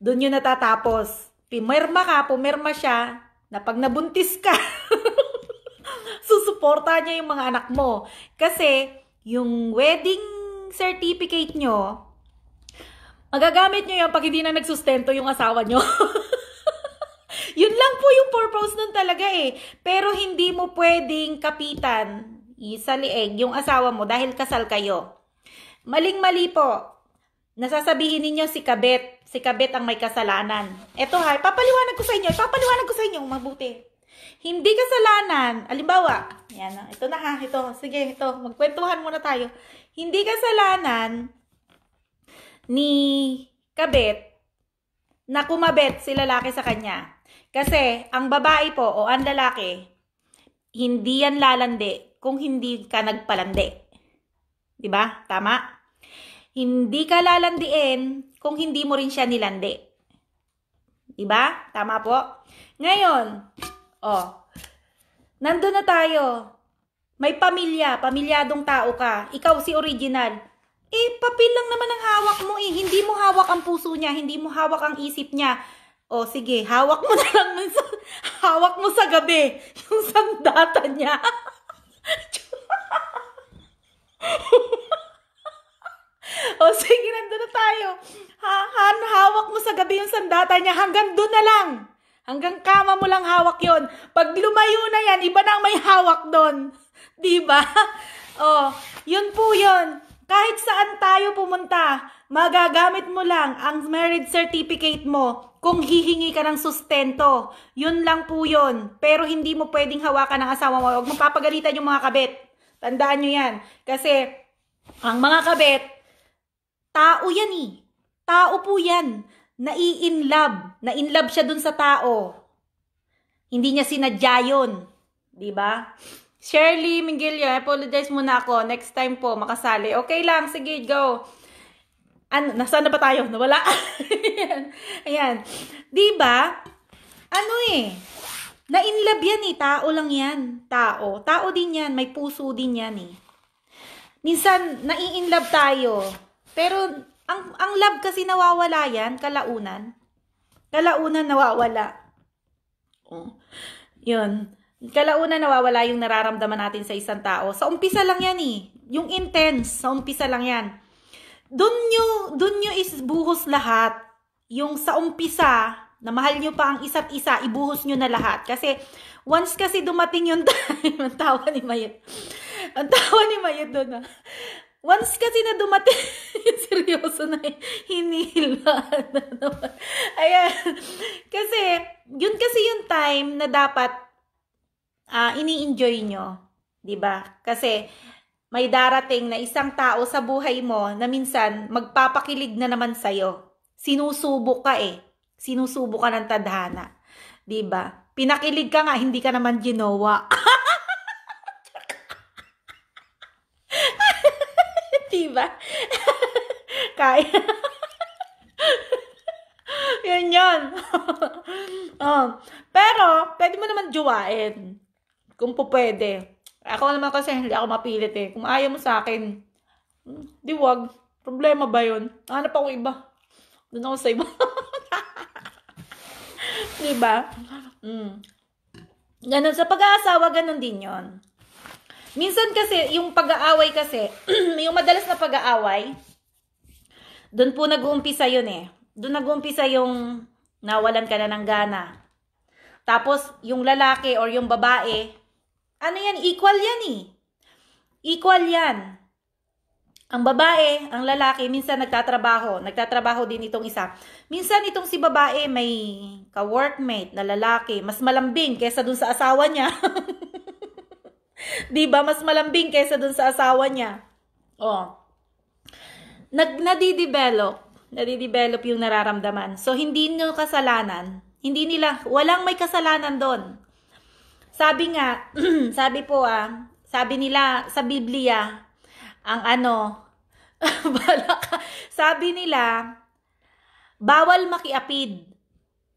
Doon yun natatapos. Pumirma ka, pumirma siya, na pag nabuntis ka, susuporta niya yung mga anak mo. Kasi, yung wedding certificate nyo, magagamit nyo yun pag hindi na nagsustento yung asawa nyo. Yun lang po yung purpose nun talaga eh. Pero hindi mo pwedeng kapitan sa lieg yung asawa mo dahil kasal kayo. Maling-mali po. Nasasabihin ninyo si Kabet. Si Kabet ang may kasalanan. Ito ha, papaliwanag ko sa inyo. Papaliwanag ko sa inyo mabuti. Hindi kasalanan. Alimbawa, yan na. Ito na ha, ito. Sige, ito. Magkwentuhan muna tayo. Hindi kasalanan ni Kabet na kumabet si lalaki sa kanya. Kasi ang babae po o ang lalaki, hindi yan lalandi kung hindi ka nagpalandi. 'Di ba? Tama? Hindi ka lalandiin kung hindi mo rin siya nilandi. 'Di ba? Tama po. Ngayon, oh. Nandun na tayo. May pamilya, pamilyadong tao ka. Ikaw si original. Eh, papel lang naman ang hawak mo eh. Hindi mo hawak ang puso niya, hindi mo hawak ang isip niya. O sige, hawak mo na lang sa, hawak mo sa gabi yung sandata niya. o sige, nandun na tayo. Ha, han, hawak mo sa gabi yung sandata niya hanggang doon na lang. Hanggang kama mo lang hawak yon. Pag lumayo na yan, iba na ang may hawak doon. Diba? Oh, yun po yun. Kahit saan tayo pumunta, magagamit mo lang ang marriage certificate mo kung hihingi ka ng sustento. Yun lang po yun. Pero hindi mo pwedeng hawakan ng asawa mo. Huwag mong papagalitan yung mga kabit. Tandaan nyo yan. Kasi ang mga kabit, tao yan eh. Tao po yan. Nai-inlove. Na-inlove siya dun sa tao. Hindi niya sinadya yun. Diba? Shirley Miguelio, apologize muna ako. Next time po, makasali. Okay lang, sige, go. Ano, nasaan na ba tayo? Nawala. Ayan. Ayan. Diba? Ano eh? Na-inlove yan eh. Tao lang yan. Tao. Tao din yan. May puso din yan eh. Minsan, nai-inlove tayo. Pero, ang, ang love kasi nawawala yan, kalaunan. Kalaunan nawawala. Oh. Yun. Kalaunan nawawala yung nararamdaman natin sa isang tao. Sa umpisa lang yan eh. Yung intense, sa umpisa lang yan. Doon nyo, doon nyo isbuhos lahat. Yung sa umpisa, na mahal nyo pa ang isa't isa, ibuhos nyo na lahat. Kasi, once kasi dumating yung time, ang tawa ni Mayet. Ang tawa ni Mayet doon ah. Once kasi na dumating, seryoso na hinila na naman. Ayan. Kasi, yun kasi yung time na dapat uh, ini-enjoy nyo. ba? Kasi may darating na isang tao sa buhay mo na minsan magpapakilig na naman sa iyo. Sinusubok ka eh. Sinusubok ka ng tadhana. ba? Pinakilig ka nga, hindi ka naman ginawa. 'Di ba? Kaya. yan yan. oh. Pero, pwede mo naman juwain. Kung po pwede. Ako naman kasi hindi ako mapilit eh. Kung ayaw mo sa akin, hmm, di wag. Problema ba yun? Hanap ako iba. Doon ako sa iba. di ba? Mm. Ganun. Sa pag-aasawa, ganun din yon. Minsan kasi, yung pag-aaway kasi, yung madalas na pag-aaway, doon po nag-uumpisa yun eh. Doon nag-uumpisa yung nawalan ka na ng gana. Tapos, yung lalaki or yung babae, ano yan? Equal yan eh. Equal yan. Ang babae, ang lalaki, minsan nagtatrabaho. Nagtatrabaho din itong isa. Minsan itong si babae may ka-workmate na lalaki. Mas malambing kesa dun sa asawa niya. di ba Mas malambing kesa dun sa asawa niya. Oh. Nag, nadidevelop. Nadidevelop yung nararamdaman. So, hindi nyo kasalanan. Hindi nila, walang may kasalanan doon. Sabi nga, sabi po ah, sabi nila sa Biblia, ang ano, sabi nila, bawal makiapid.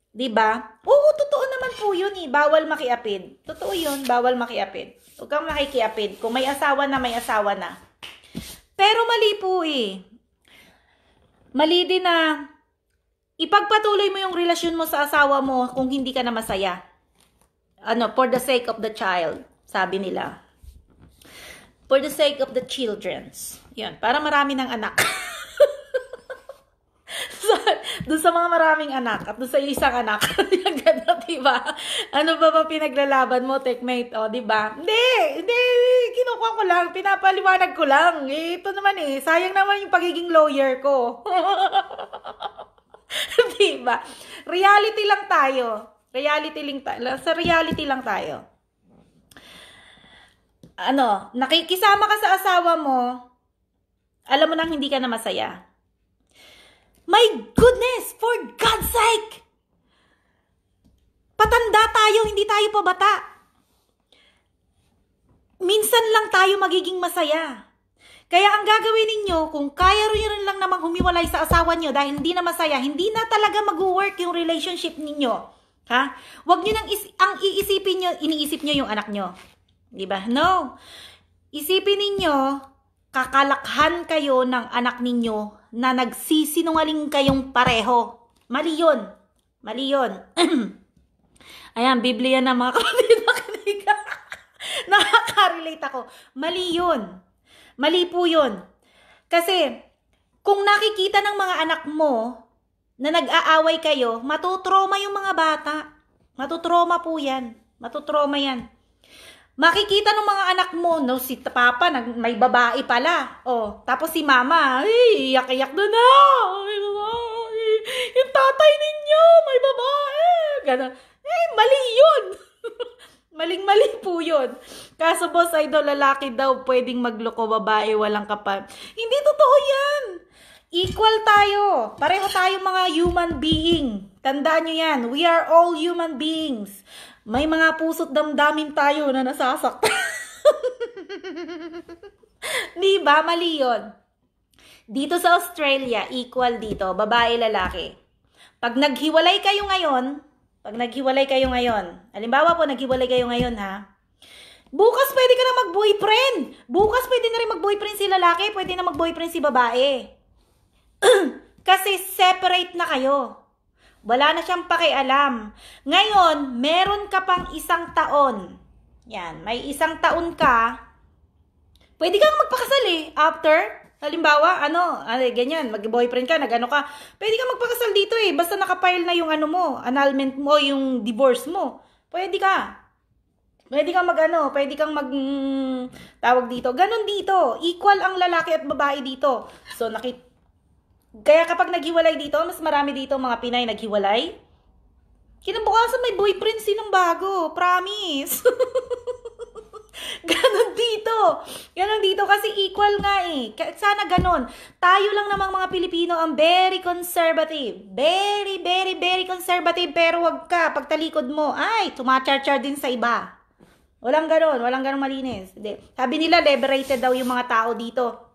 'Di ba? Oo, totoo naman po 'yun eh. Bawal makiapid. Totoo 'yun, bawal makiapid. Huwag kang makikiapid. Kung may asawa na, may asawa na. Pero mali po eh. Mali din na ipagpatuloy mo yung relasyon mo sa asawa mo kung hindi ka na masaya. Ano, for the sake of the child, sabi nila for the sake of the children's. Yan, para marami ng anak. so, doon sa mga maraming anak at doon sa isang anak. Yung ganda, diba? Ano ba ba pinaglalaban mo, techmate? O, diba? Hindi, hindi, kinukuha ko lang, pinapaliwanag ko lang. Eh, ito naman eh, sayang naman yung pagiging lawyer ko. diba? Reality lang tayo. Reality lang. Sa reality lang tayo ano, nakikisama ka sa asawa mo, alam mo nang hindi ka na masaya. My goodness, for God's sake! Patanda tayo, hindi tayo pa bata. Minsan lang tayo magiging masaya. Kaya ang gagawin ninyo, kung kaya rin lang namang humiwalay sa asawa nyo dahil hindi na masaya, hindi na talaga mag-work yung relationship ninyo. Ha? Huwag nyo nang is- ang iisipin nyo, iniisip nyo yung anak nyo. Di ba? No. Isipin ninyo, kakalakhan kayo ng anak ninyo na nagsisinungaling kayong pareho. Mali yun. Mali yun. Ayan, Biblia na mga kapatid nakinig. Nakaka-relate ako. Mali yun. Mali po yun. Kasi, kung nakikita ng mga anak mo na nag-aaway kayo, matutroma yung mga bata. Matutroma po yan. Matutroma yan. Makikita ng mga anak mo, no, si papa, nag, may babae pala. Oh, tapos si mama, ay, iyak-iyak doon na. May babae. Yung tatay ninyo, may babae. Ganun. Eh, mali yun. Maling-mali po yun. Kaso boss idol, lalaki daw pwedeng magloko babae, walang kapal. Hindi totoo yan. Equal tayo. Pareho tayo mga human being. Tandaan nyo yan. We are all human beings. May mga puso't damdamin tayo na nasasaktan. Di ba? Mali yun. Dito sa Australia, equal dito, babae, lalaki. Pag naghiwalay kayo ngayon, pag naghiwalay kayo ngayon, halimbawa po, naghiwalay kayo ngayon ha, bukas pwede ka na mag-boyfriend. Bukas pwede na rin mag-boyfriend si lalaki, pwede na mag-boyfriend si babae. Kasi separate na kayo. Wala na siyang pakialam. Ngayon, meron ka pang isang taon. Yan, may isang taon ka. Pwede kang magpakasal eh. After, halimbawa, ano, ano ganyan, mag-boyfriend ka, nag-ano ka. Pwede kang magpakasal dito eh. Basta nakapile na yung ano mo, annulment mo, yung divorce mo. Pwede ka. Pwede kang mag-ano, pwede kang mag mm, dito. Ganon dito. Equal ang lalaki at babae dito. So, nakit kaya kapag naghiwalay dito, mas marami dito mga Pinay naghiwalay. Kinabukasan may boyfriend silang bago. Promise. ganon dito. Ganon dito kasi equal nga eh. Sana ganon. Tayo lang namang mga Pilipino ang very conservative. Very, very, very conservative. Pero wag ka, pagtalikod mo, ay, tumachar-char din sa iba. Walang ganon. Walang ganon malinis. Sabi nila, liberated daw yung mga tao dito.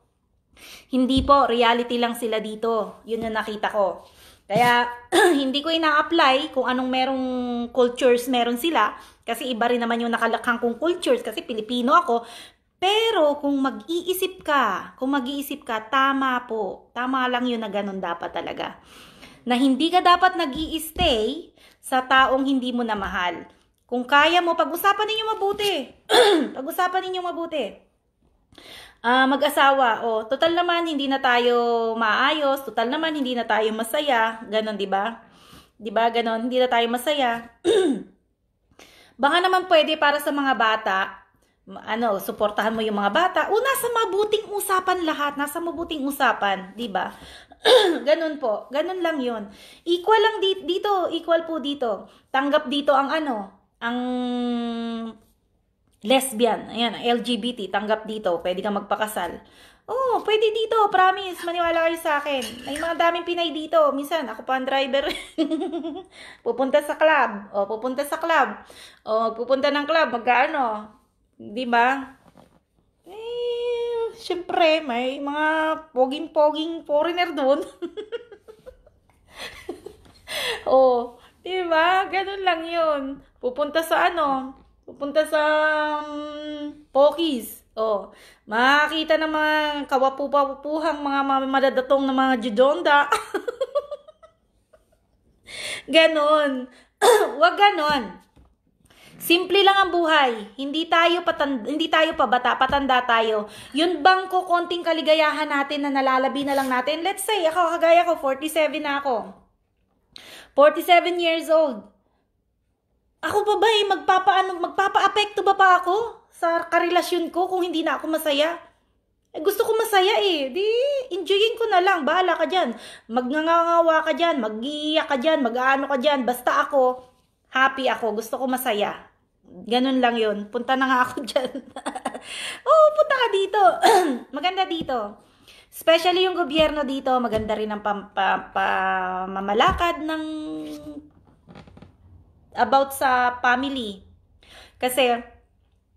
Hindi po, reality lang sila dito. Yun yung nakita ko. Kaya, hindi ko ina-apply kung anong merong cultures meron sila. Kasi iba rin naman yung nakalakhang kong cultures kasi Pilipino ako. Pero kung mag-iisip ka, kung mag-iisip ka, tama po. Tama lang yun na ganun dapat talaga. Na hindi ka dapat nag stay sa taong hindi mo na mahal. Kung kaya mo, pag-usapan ninyo mabuti. pag-usapan ninyo mabuti. Uh, mag-asawa, oh, total naman hindi na tayo maayos, total naman hindi na tayo masaya, ganon, 'di ba? 'Di ba? Ganon, hindi na tayo masaya. Baka naman pwede para sa mga bata, ano, suportahan mo yung mga bata. O, nasa mabuting usapan lahat. Nasa mabuting usapan, di ba? Ganun po. Ganun lang yon Equal lang dito. Equal po dito. Tanggap dito ang ano, ang lesbian. Ayan, LGBT. Tanggap dito. Pwede kang magpakasal. Oh, pwede dito. Promise. Maniwala kayo sa akin. May mga daming Pinay dito. Minsan, ako pa ang driver. pupunta sa club. O, pupunta sa club. O, pupunta ng club. Magkaano? 'Di ba? Eh, syempre, may mga poging-poging foreigner doon. oh, 'di ba? Ganun lang 'yun. Pupunta sa ano? Pupunta sa um, Pokis. Oh, makakita ng mga kawapu-papuhang mga madadatong na mga judonda. ganon. Wag ganon. Simple lang ang buhay. Hindi tayo patan hindi tayo pabata, patanda tayo. Yun bang ko konting kaligayahan natin na nalalabi na lang natin? Let's say, ako kagaya ko 47 na ako. 47 years old. Ako pa ba eh, magpapaano, magpapa-apekto ba pa ako sa karelasyon ko kung hindi na ako masaya? Eh, gusto ko masaya eh. Di, enjoyin ko na lang. Bahala ka dyan. Magngangawa ka dyan. Mag-iiyak ka dyan. Mag-ano ka dyan. Basta ako, happy ako. Gusto ko masaya. Ganun lang yun. Punta na nga ako dyan. oh, punta ka dito. maganda dito. Especially yung gobyerno dito, maganda rin ang pamamalakad ng about sa family. Kasi,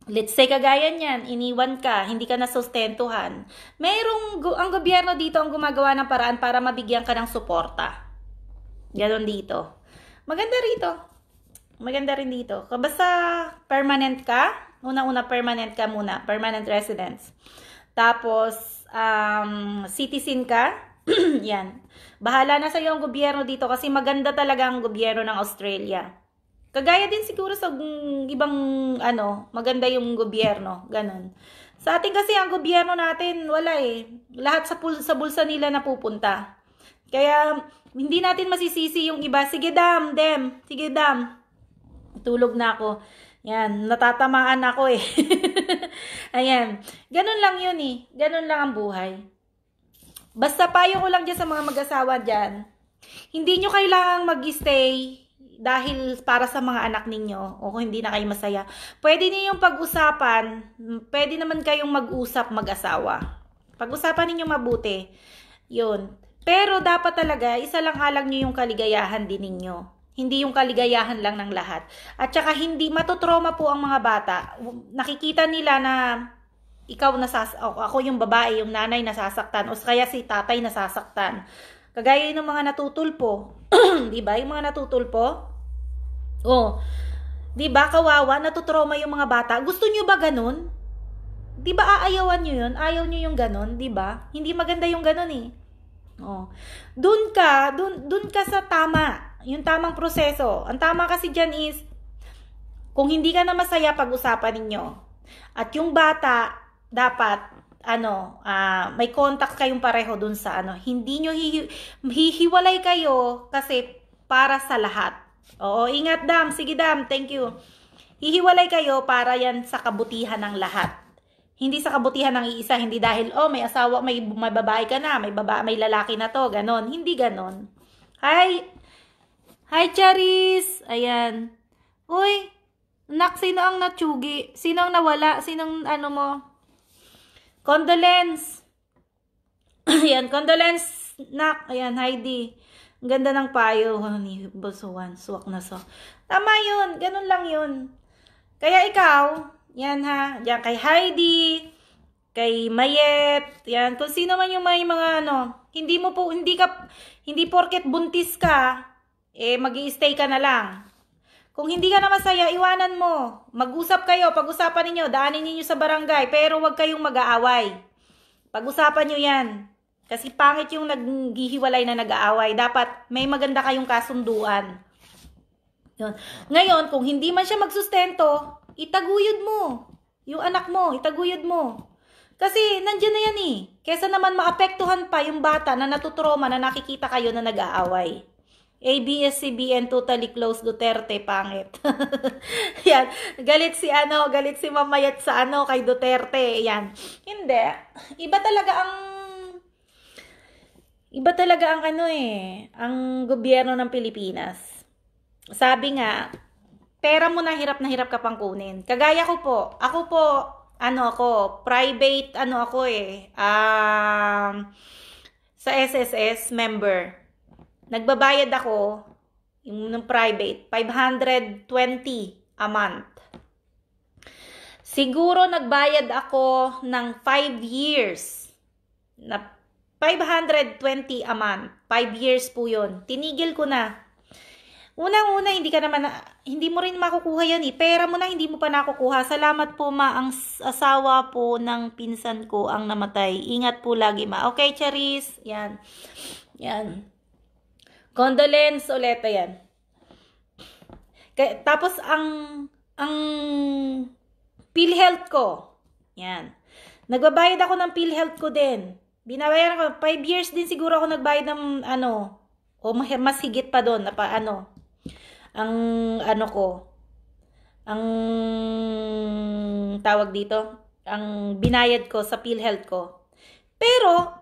let's say kagaya niyan, iniwan ka, hindi ka nasustentuhan. Merong, ang gobyerno dito ang gumagawa ng paraan para mabigyan ka ng suporta. Ganon dito. Maganda rito. Maganda rin dito. Basta permanent ka, una-una permanent ka muna, permanent residence. Tapos, um, citizen ka, yan. Bahala na sa iyo ang gobyerno dito kasi maganda talaga ang gobyerno ng Australia. Kagaya din siguro sa ibang ano, maganda yung gobyerno, ganun. Sa atin kasi ang gobyerno natin, wala eh. Lahat sa, pul- sa bulsa nila napupunta. Kaya hindi natin masisisi yung iba. Sige dam, dem. Sige dam. Tulog na ako. Yan, natatamaan ako eh. Ayan. Ganun lang yun eh. Ganun lang ang buhay. Basta payo ko lang dyan sa mga mag-asawa dyan. Hindi nyo kailangang mag-stay dahil para sa mga anak ninyo o kung hindi na kayo masaya. Pwede ninyong pag-usapan. Pwede naman kayong mag-usap mag-asawa. Pag-usapan ninyo mabuti. Yun. Pero dapat talaga, isa lang halang nyo yung kaligayahan din ninyo. Hindi yung kaligayahan lang ng lahat. At saka hindi matotroma po ang mga bata. Nakikita nila na ikaw nasas ako yung babae, yung nanay nasasaktan o kaya si tatay nasasaktan. Kagaya ng mga natutulpo. 'Di ba? Yung mga natutulpo. Oh. 'Di ba kawawa natutroma yung mga bata? Gusto niyo ba ganun? 'Di ba aayawan niyo 'yun? Ayaw niyo yung ganun, 'di ba? Hindi maganda yung ganun eh. Oh. Doon ka, doon doon ka sa tama yung tamang proseso. Ang tama kasi dyan is, kung hindi ka na masaya pag-usapan ninyo, at yung bata, dapat, ano, uh, may contact kayong pareho dun sa ano, hindi nyo hihi- hihiwalay kayo kasi para sa lahat. Oo, ingat dam, sige dam, thank you. Hihiwalay kayo para yan sa kabutihan ng lahat. Hindi sa kabutihan ng iisa, hindi dahil, oh, may asawa, may, may babae ka na, may, baba, may lalaki na to, ganon. Hindi ganon. Hi, Hi, Charis! Ayan. Uy, nak, sino ang natsugi? Sino ang nawala? Sinong ano mo? Condolence! Ayan, condolence, nak. Ayan, Heidi. Ang ganda ng payo ni Bosuan. Suwak na so. Tama yun. Ganun lang yun. Kaya ikaw, yan ha, yan kay Heidi, kay Mayet, yan, kung sino man yung may mga ano, hindi mo po, hindi ka, hindi porket buntis ka, eh, mag stay ka na lang. Kung hindi ka na masaya, iwanan mo. Mag-usap kayo, pag-usapan ninyo, daanin ninyo sa barangay, pero wag kayong mag-aaway. Pag-usapan nyo yan. Kasi pangit yung naghihiwalay na nag-aaway. Dapat may maganda kayong kasunduan. Yun. Ngayon, kung hindi man siya magsustento, itaguyod mo. Yung anak mo, itaguyod mo. Kasi nandiyan na yan eh. Kesa naman maapektuhan pa yung bata na natutroma na nakikita kayo na nag-aaway. ABS-CBN totally close Duterte, pangit. yan. Galit si ano, galit si Mamayat sa ano kay Duterte. Yan. Hindi. Iba talaga ang Iba talaga ang ano eh, ang gobyerno ng Pilipinas. Sabi nga, pera mo na hirap na hirap ka pang kunin. Kagaya ko po, ako po, ano ako, private, ano ako eh, um, sa SSS member. Nagbabayad ako, yung ng private, 520 a month. Siguro nagbayad ako ng 5 years na 520 a month. 5 years po yun. Tinigil ko na. Unang-una, hindi ka naman, hindi mo rin makukuha yan eh. Pera mo na, hindi mo pa nakukuha. Salamat po ma, ang asawa po ng pinsan ko ang namatay. Ingat po lagi ma. Okay, Charis? Yan. Yan. Condolence ulit, yan. Kaya, tapos, ang, ang PhilHealth ko. Yan. Nagbabayad ako ng PhilHealth ko din. Binabayaran ko, 5 years din siguro ako nagbayad ng ano, o mas higit pa doon, na pa ano, ang ano ko, ang tawag dito, ang binayad ko sa PhilHealth ko. Pero,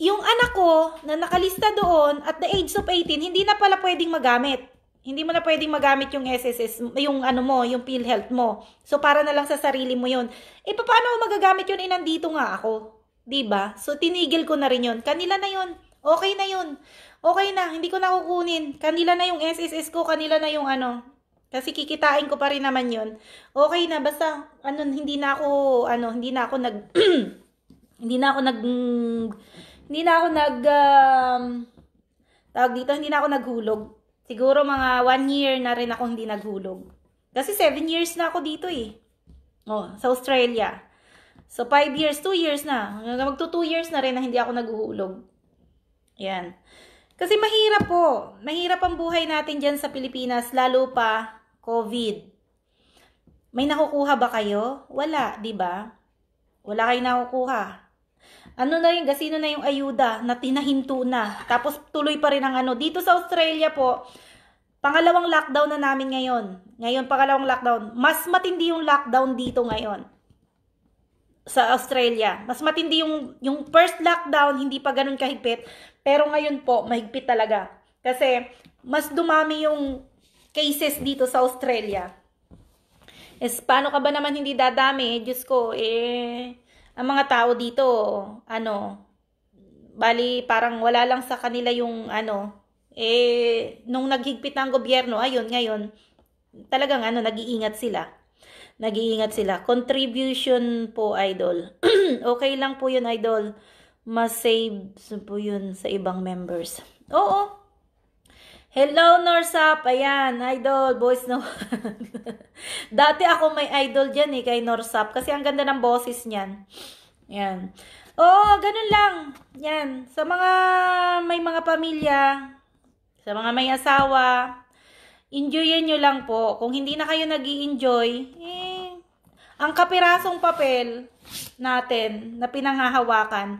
yung anak ko na nakalista doon at the age of 18, hindi na pala pwedeng magamit. Hindi mo na pwedeng magamit yung SSS, yung ano mo, yung PhilHealth mo. So, para na lang sa sarili mo yun. Eh, paano mo magagamit yun? Eh, nandito nga ako. ba? So tinigil ko na rin 'yon. Kanila na 'yon. Okay na 'yon. Okay na, hindi ko na kukunin. Kanila na yung SSS ko, kanila na yung ano. Kasi kikitain ko pa rin naman 'yon. Okay na basta ano hindi na ako ano, hindi na ako nag hindi na ako nag hindi na ako nag um, tawag dito, hindi na ako naghulog. Siguro mga one year na rin ako hindi naghulog. Kasi seven years na ako dito eh. Oh, sa Australia. So, 5 years, 2 years na. Magto 2 years na rin na hindi ako naguhulog. Yan. Kasi mahirap po. Mahirap ang buhay natin dyan sa Pilipinas, lalo pa COVID. May nakukuha ba kayo? Wala, di ba? Wala kayong nakukuha. Ano na yung, gasino na yung ayuda na tinahinto na. Tapos tuloy pa rin ang ano. Dito sa Australia po, pangalawang lockdown na namin ngayon. Ngayon, pangalawang lockdown. Mas matindi yung lockdown dito ngayon sa Australia. Mas matindi yung, yung first lockdown, hindi pa ganun kahigpit. Pero ngayon po, mahigpit talaga. Kasi, mas dumami yung cases dito sa Australia. Es, paano ka ba naman hindi dadami? Diyos ko, eh, ang mga tao dito, ano, bali, parang wala lang sa kanila yung, ano, eh, nung naghigpit ng gobyerno, ayun, ngayon, talagang, ano, nag-iingat sila nag-iingat sila. Contribution po, idol. okay lang po yun, idol. Mas save po yun sa ibang members. Oo. Hello, Norsap. Ayan, idol. Boys no. Dati ako may idol dyan eh, kay Norsap. Kasi ang ganda ng boses niyan. Yan. Oo, ganun lang. Yan. Sa mga may mga pamilya, sa mga may asawa, enjoyin nyo lang po. Kung hindi na kayo nag enjoy eh, ang kapirasong papel natin na pinanghahawakan,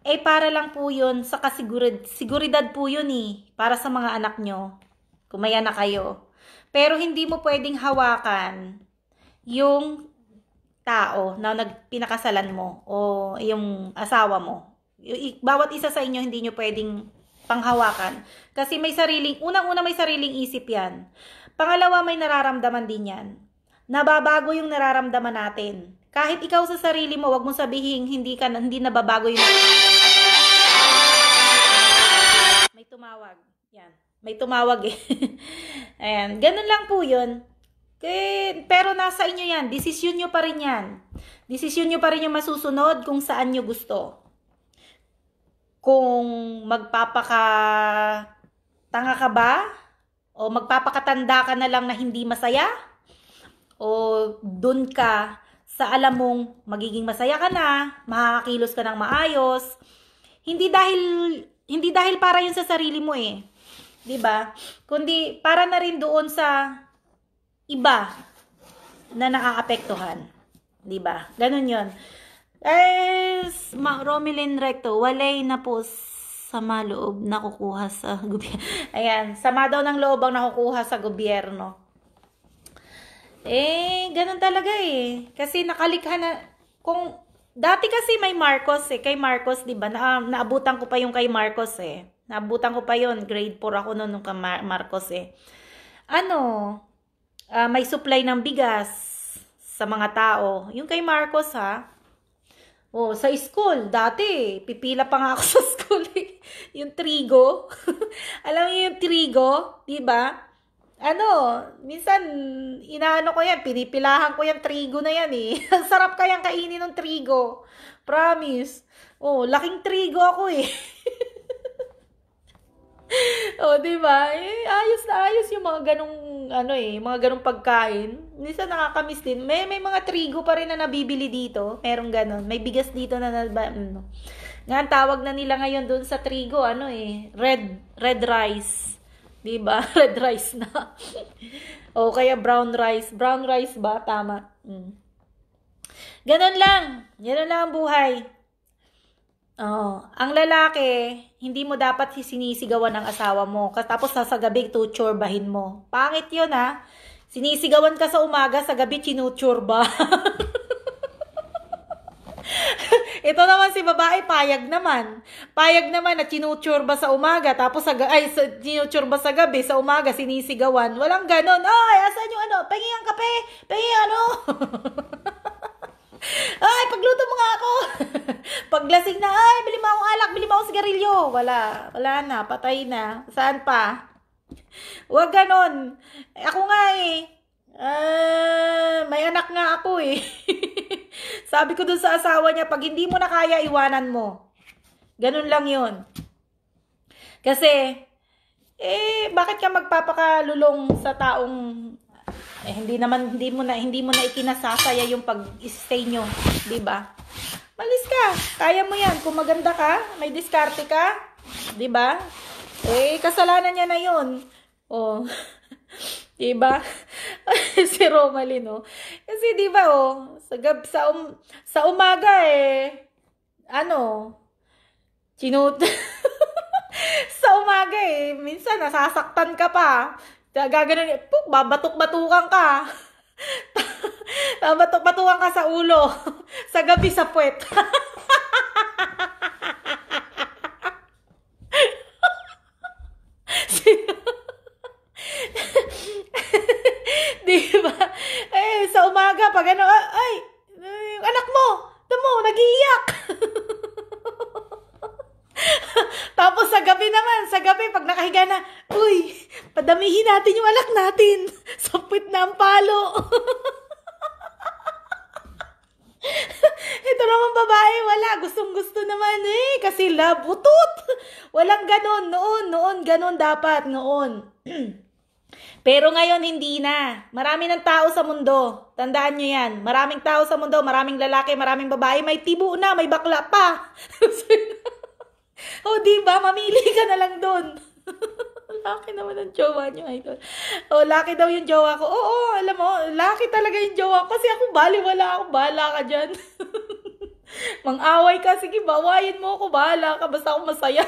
eh para lang po yun sa kasigurid, siguridad po yun eh, para sa mga anak nyo. Kung may anak kayo. Pero hindi mo pwedeng hawakan yung tao na nagpinakasalan mo o yung asawa mo. Bawat isa sa inyo hindi nyo pwedeng panghawakan. Kasi may sariling, unang-una may sariling isip yan. Pangalawa, may nararamdaman din yan. Nababago yung nararamdaman natin. Kahit ikaw sa sarili mo, wag mo sabihin hindi ka hindi nababago yung May tumawag. Yan. May tumawag eh. Ayan. Ganun lang po yun. Eh, pero nasa inyo yan. Desisyon nyo pa rin yan. Desisyon nyo pa rin yung masusunod kung saan nyo gusto. Kung magpapaka tanga ka ba? O magpapakatanda ka na lang na hindi masaya? O dun ka sa alam mong magiging masaya ka na, makakakilos ka ng maayos. Hindi dahil hindi dahil para yun sa sarili mo eh. 'Di ba? Kundi para na rin doon sa iba na naaapektuhan. 'Di ba? Ganun 'yon. Guys, Ma Romilin Recto, walay na po sama loob nakukuha sa gobyerno. Ayan, sama daw ng loob ang nakukuha sa gobyerno. Eh, ganun talaga eh. Kasi nakalikha na, kung, dati kasi may Marcos eh, kay Marcos, di ba? Na, naabutan ko pa yung kay Marcos eh. Naabutan ko pa yon grade 4 ako noon nung kay Marcos eh. Ano, uh, may supply ng bigas, sa mga tao. Yung kay Marcos ha, Oh, sa school, dati, pipila pa nga ako sa school eh. Yung trigo. Alam niyo yung trigo, di ba? Ano, minsan, inaano ko yan, pinipilahan ko yung trigo na yan eh. Ang sarap kayang kainin ng trigo. Promise. Oh, laking trigo ako eh. oh, di ba? Eh, ayos na ayos yung mga ganong ano eh, mga ganong pagkain. Minsan nakakamiss din. May may mga trigo pa rin na nabibili dito. Merong ganon. May bigas dito na, na ano. Nga tawag na nila ngayon doon sa trigo, ano eh, red red rice. 'Di ba? Red rice na. o kaya brown rice. Brown rice ba? Tama. Mm. Ganon lang. Ganon lang ang buhay. Oh, ang lalaki, hindi mo dapat sinisigawan ang asawa mo. Tapos sa gabi tutsurbahin mo. Pangit 'yon ha. Sinisigawan ka sa umaga, sa gabi chinutsurba. Ito naman si babae, payag naman. Payag naman na chinutsurba sa umaga, tapos sa, ay, sa, chinutsurba sa gabi, sa umaga, sinisigawan. Walang ganon. Ay, asan yung ano? Pengi ang kape? Pengi ano? Ay, pagluto mo nga ako. Paglasing na, ay, bili mo akong alak, bili mo akong sigarilyo. Wala, wala na, patay na. Saan pa? Huwag ganon. Ako nga eh. Uh, may anak nga ako eh. Sabi ko dun sa asawa niya, pag hindi mo na kaya, iwanan mo. Ganun lang yon Kasi, eh, bakit ka magpapakalulong sa taong eh, hindi naman hindi mo na hindi mo na ikinasasaya yung pag-stay nyo, 'di ba? Malis ka. Kaya mo 'yan. Kung maganda ka, may diskarte ka, 'di ba? Eh kasalanan niya na 'yon. Oh. 'Di ba? si Romalie no. Kasi 'di ba oh, sa gab sa um, sa umaga eh ano, chinut sa umaga eh, minsan nasasaktan ka pa. Gaganon, puk, babatok-batukan ka. babatok-batukan ka sa ulo. sa gabi sa puwet. Di ba? Eh, sa umaga, pag ano, ay, ay anak mo, mo, nag-iiyak. Tapos sa gabi naman, sa gabi, pag nakahiga na, uy, padamihin natin yung alak natin. Sampit na ang palo. Ito naman babae, wala. Gustong gusto naman eh. Kasi love, utut. Walang ganon. Noon, noon, ganon dapat. Noon. Pero ngayon, hindi na. Marami ng tao sa mundo. Tandaan nyo yan. Maraming tao sa mundo, maraming lalaki, maraming babae. May tibo na, may bakla pa. oh, di ba? Mamili ka na lang doon. laki naman ang jowa niyo, idol. Oh, laki daw yung jowa ko. Oo, oh, alam mo, laki talaga yung jowa ko. Kasi ako, bali, wala ako. Bahala ka dyan. Mang-away ka. Sige, bawayin mo ako. Bahala ka. Basta ako masaya.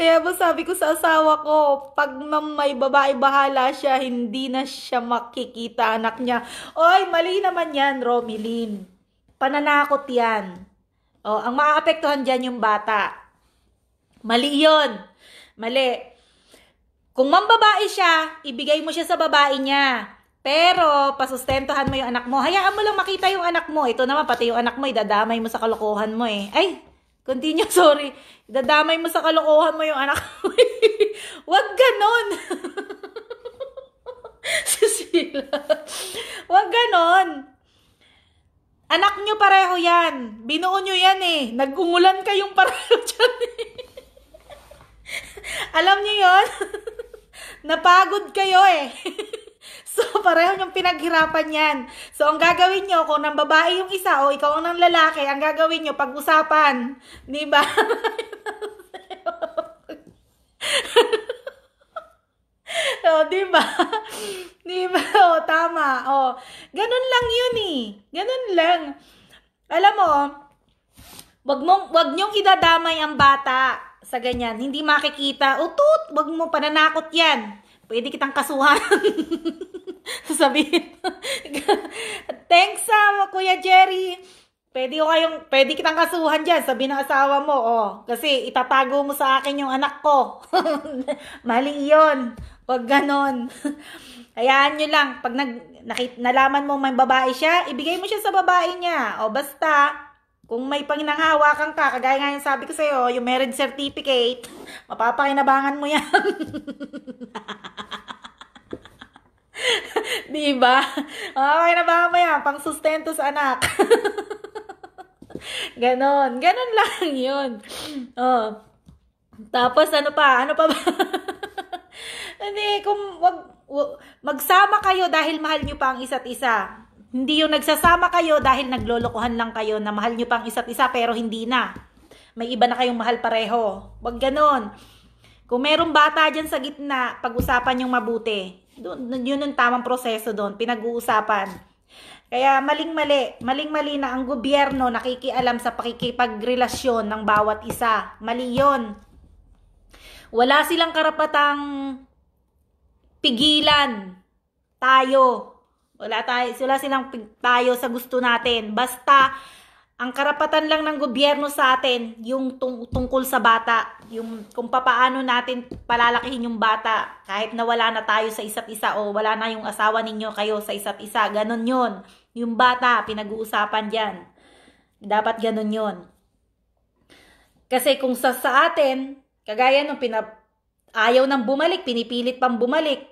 Kaya ba sabi ko sa asawa ko, pag may babae bahala siya, hindi na siya makikita anak niya. Oy, mali naman yan, Romilin. Pananakot yan. O, ang maaapektuhan dyan yung bata. Mali yon. Mali. Kung mambabae siya, ibigay mo siya sa babae niya. Pero, pasustentuhan mo yung anak mo. Hayaan mo lang makita yung anak mo. Ito naman, pati yung anak mo, idadamay mo sa kalokohan mo eh. Ay, continue, sorry. Idadamay mo sa kalokohan mo yung anak mo. Huwag ganon. Sheila. Huwag ganon. Anak nyo pareho yan. Binuo nyo yan eh. Nag-umulan kayong pareho dyan eh. Alam nyo yon Napagod kayo eh. so, pareho yung pinaghirapan yan. So, ang gagawin nyo, kung nang babae yung isa o ikaw ang nang lalaki, ang gagawin nyo, pag-usapan. Di ba? oh, di ba? di ba? Oh, tama. Oh, ganun lang yun eh. Ganun lang. Alam mo, wag mong wag niyong idadamay ang bata sa ganyan. Hindi makikita. Utut, wag mo pananakot 'yan. Pwede kitang kasuhan. Sabihin. Thanks sa uh, Kuya Jerry. Pwede ko kayong, pwede kitang kasuhan dyan, sabi ng asawa mo, oh. Kasi itatago mo sa akin yung anak ko. Mali yun. Huwag ganon. Hayaan nyo lang, pag nag, nakit, nalaman mo may babae siya, ibigay mo siya sa babae niya. O basta, kung may panginanghawakan ka, kagaya nga yung sabi ko sa'yo, yung marriage certificate, mapapakinabangan mo yan. na ba mo yan? Pang sustento sa anak. Ganon. Ganon lang yun. Oh. Tapos ano pa? Ano pa ba? Hindi, kung wag, wag, magsama kayo dahil mahal nyo pa ang isa't isa. Hindi yung nagsasama kayo dahil naglolokohan lang kayo na mahal nyo pa ang isa't isa pero hindi na. May iba na kayong mahal pareho. Wag ganon. Kung merong bata dyan sa gitna, pag-usapan yung mabuti. Yun ang tamang proseso doon. Pinag-uusapan. Kaya maling-mali, maling-mali na ang gobyerno nakikialam sa pakikipagrelasyon ng bawat isa. Mali yon. Wala silang karapatang pigilan tayo. Wala tayo, wala silang tayo sa gusto natin. Basta ang karapatan lang ng gobyerno sa atin yung tung- tungkol sa bata, yung kung papaano natin palalakihin yung bata kahit na wala na tayo sa isa't isa o wala na yung asawa ninyo kayo sa isa't isa. Ganon yon Yung bata, pinag-uusapan diyan. Dapat ganon yon Kasi kung sa, sa atin, kagaya nung pinap ayaw nang bumalik, pinipilit pang bumalik,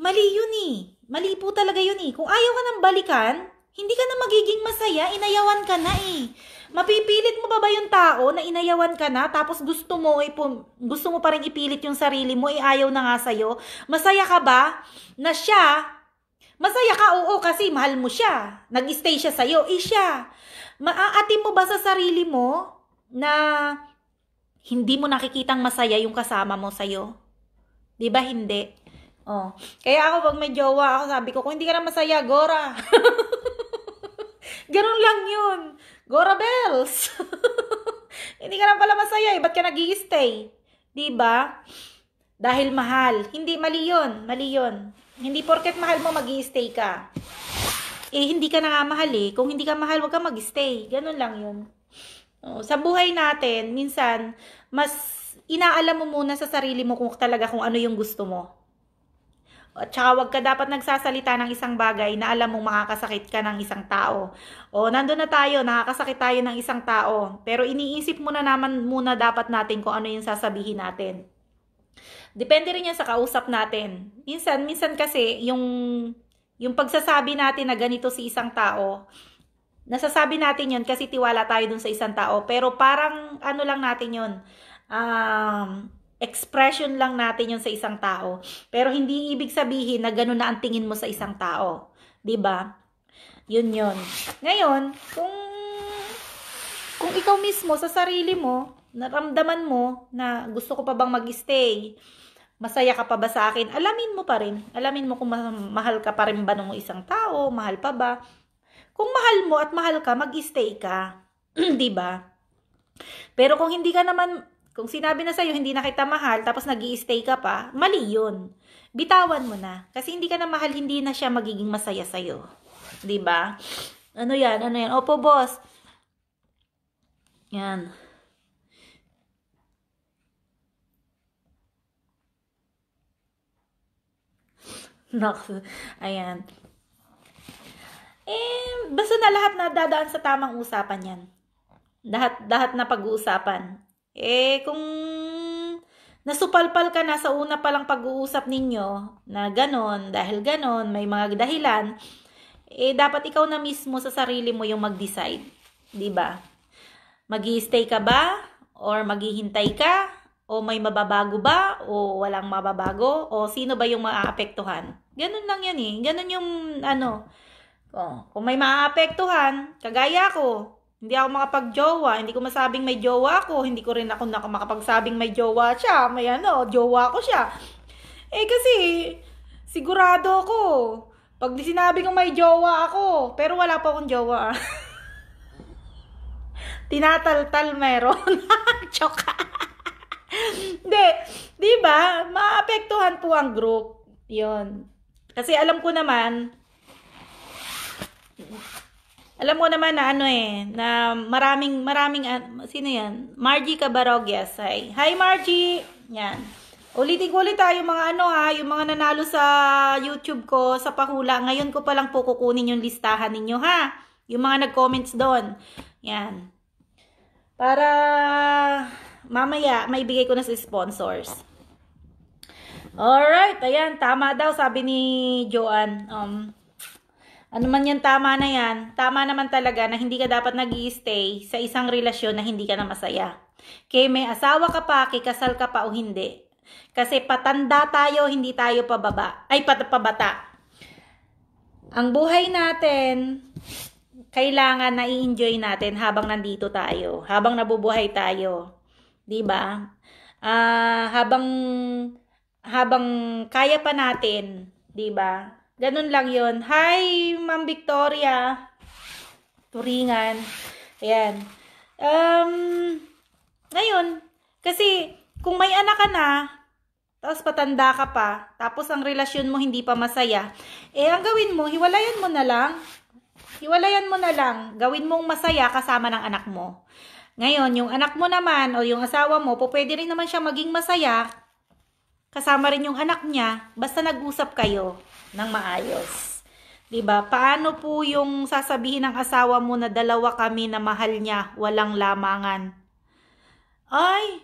Mali yun eh. Mali po talaga yun eh. Kung ayaw ka ng balikan, hindi ka na magiging masaya, inayawan ka na eh. Mapipilit mo ba ba yung tao na inayawan ka na tapos gusto mo eh, gusto mo pa rin ipilit yung sarili mo, eh ayaw na nga sa'yo? Masaya ka ba na siya, masaya ka oo kasi mahal mo siya, nag-stay siya sa'yo, eh siya. Maaatim mo ba sa sarili mo na hindi mo nakikitang masaya yung kasama mo sa'yo? Di ba hindi? Oh. Kaya ako pag may jowa ako, sabi ko, kung hindi ka na masaya, Gora. Ganun lang yun. Gora bells. hindi ka na pala masaya eh. Ba't ka nag stay Diba? Dahil mahal. Hindi, mali yun. Mali yun. Hindi porket mahal mo, mag stay ka. Eh, hindi ka na nga mahal eh. Kung hindi ka mahal, wag ka mag-stay. Ganun lang yun. Oh, sa buhay natin, minsan, mas inaalam mo muna sa sarili mo kung talaga kung ano yung gusto mo. At saka wag ka dapat nagsasalita ng isang bagay na alam mong makakasakit ka ng isang tao. O nandun na tayo, nakakasakit tayo ng isang tao. Pero iniisip muna naman muna dapat natin kung ano yung sasabihin natin. Depende rin yan sa kausap natin. Minsan, minsan kasi yung yung pagsasabi natin na ganito si isang tao, nasasabi natin yun kasi tiwala tayo dun sa isang tao. Pero parang ano lang natin yun, um, expression lang natin yun sa isang tao. Pero hindi ibig sabihin na ganun na ang tingin mo sa isang tao. ba? Yun yun. Ngayon, kung kung ikaw mismo sa sarili mo, naramdaman mo na gusto ko pa bang mag-stay, masaya ka pa ba sa akin, alamin mo pa rin. Alamin mo kung mahal ka pa rin ba ng isang tao, mahal pa ba. Kung mahal mo at mahal ka, mag-stay ka. 'Di ba? Pero kung hindi ka naman kung sinabi na sa'yo, hindi na kita mahal, tapos nag stay ka pa, mali yun. Bitawan mo na. Kasi hindi ka na mahal, hindi na siya magiging masaya sa'yo. ba? Diba? Ano yan? Ano yan? Opo, boss. Yan. Nox. Ayan. Eh, basta na lahat na dadaan sa tamang usapan yan. Lahat, lahat na pag-uusapan. Eh, kung nasupalpal ka na sa una palang pag-uusap ninyo na ganon, dahil ganon, may mga dahilan, eh dapat ikaw na mismo sa sarili mo yung mag-decide. ba? Magi-stay ka ba or maghihintay ka o may mababago ba o walang mababago o sino ba yung maaapektuhan? Ganun lang 'yan eh. Ganun yung ano. Oh, kung may maaapektuhan, kagaya ko, hindi ako makapag-jowa. Hindi ko masabing may jowa ako. Hindi ko rin ako makapagsabing may jowa siya. May ano, jowa ko siya. Eh kasi, sigurado ako. Pag sinabi kong may jowa ako, pero wala pa akong jowa. Tinataltal meron. Choka. Hindi. Di ba? Maapektuhan po ang group. Yon. Kasi alam ko naman, alam mo naman na ano eh, na maraming, maraming, uh, sino yan? Margie Cabarogias. Hi. Hi Margie! Yan. Ulitin ko ulit yung mga ano ha, yung mga nanalo sa YouTube ko, sa pahula. Ngayon ko pa lang po kukunin yung listahan ninyo ha. Yung mga nag-comments doon. Yan. Para mamaya, maibigay ko na sa sponsors. Alright, ayan, tama daw, sabi ni Joanne. Um, ano man yan, tama na yan. Tama naman talaga na hindi ka dapat nag stay sa isang relasyon na hindi ka na masaya. Kaya may asawa ka pa, kikasal ka pa o hindi. Kasi patanda tayo, hindi tayo pababa. Ay, pat pabata. Ang buhay natin, kailangan na i-enjoy natin habang nandito tayo. Habang nabubuhay tayo. 'Di ba? Uh, habang habang kaya pa natin, 'di ba? Ganun lang yon Hi, Ma'am Victoria. Turingan. Ayan. Um, ngayon, kasi kung may anak ka na, tapos patanda ka pa, tapos ang relasyon mo hindi pa masaya, eh ang gawin mo, hiwalayan mo na lang. Hiwalayan mo na lang. Gawin mong masaya kasama ng anak mo. Ngayon, yung anak mo naman o yung asawa mo, po pwede rin naman siya maging masaya kasama rin yung anak niya, basta nag-usap kayo ng maayos. 'Di ba? Paano po yung sasabihin ng asawa mo na dalawa kami na mahal niya, walang lamangan? Ay,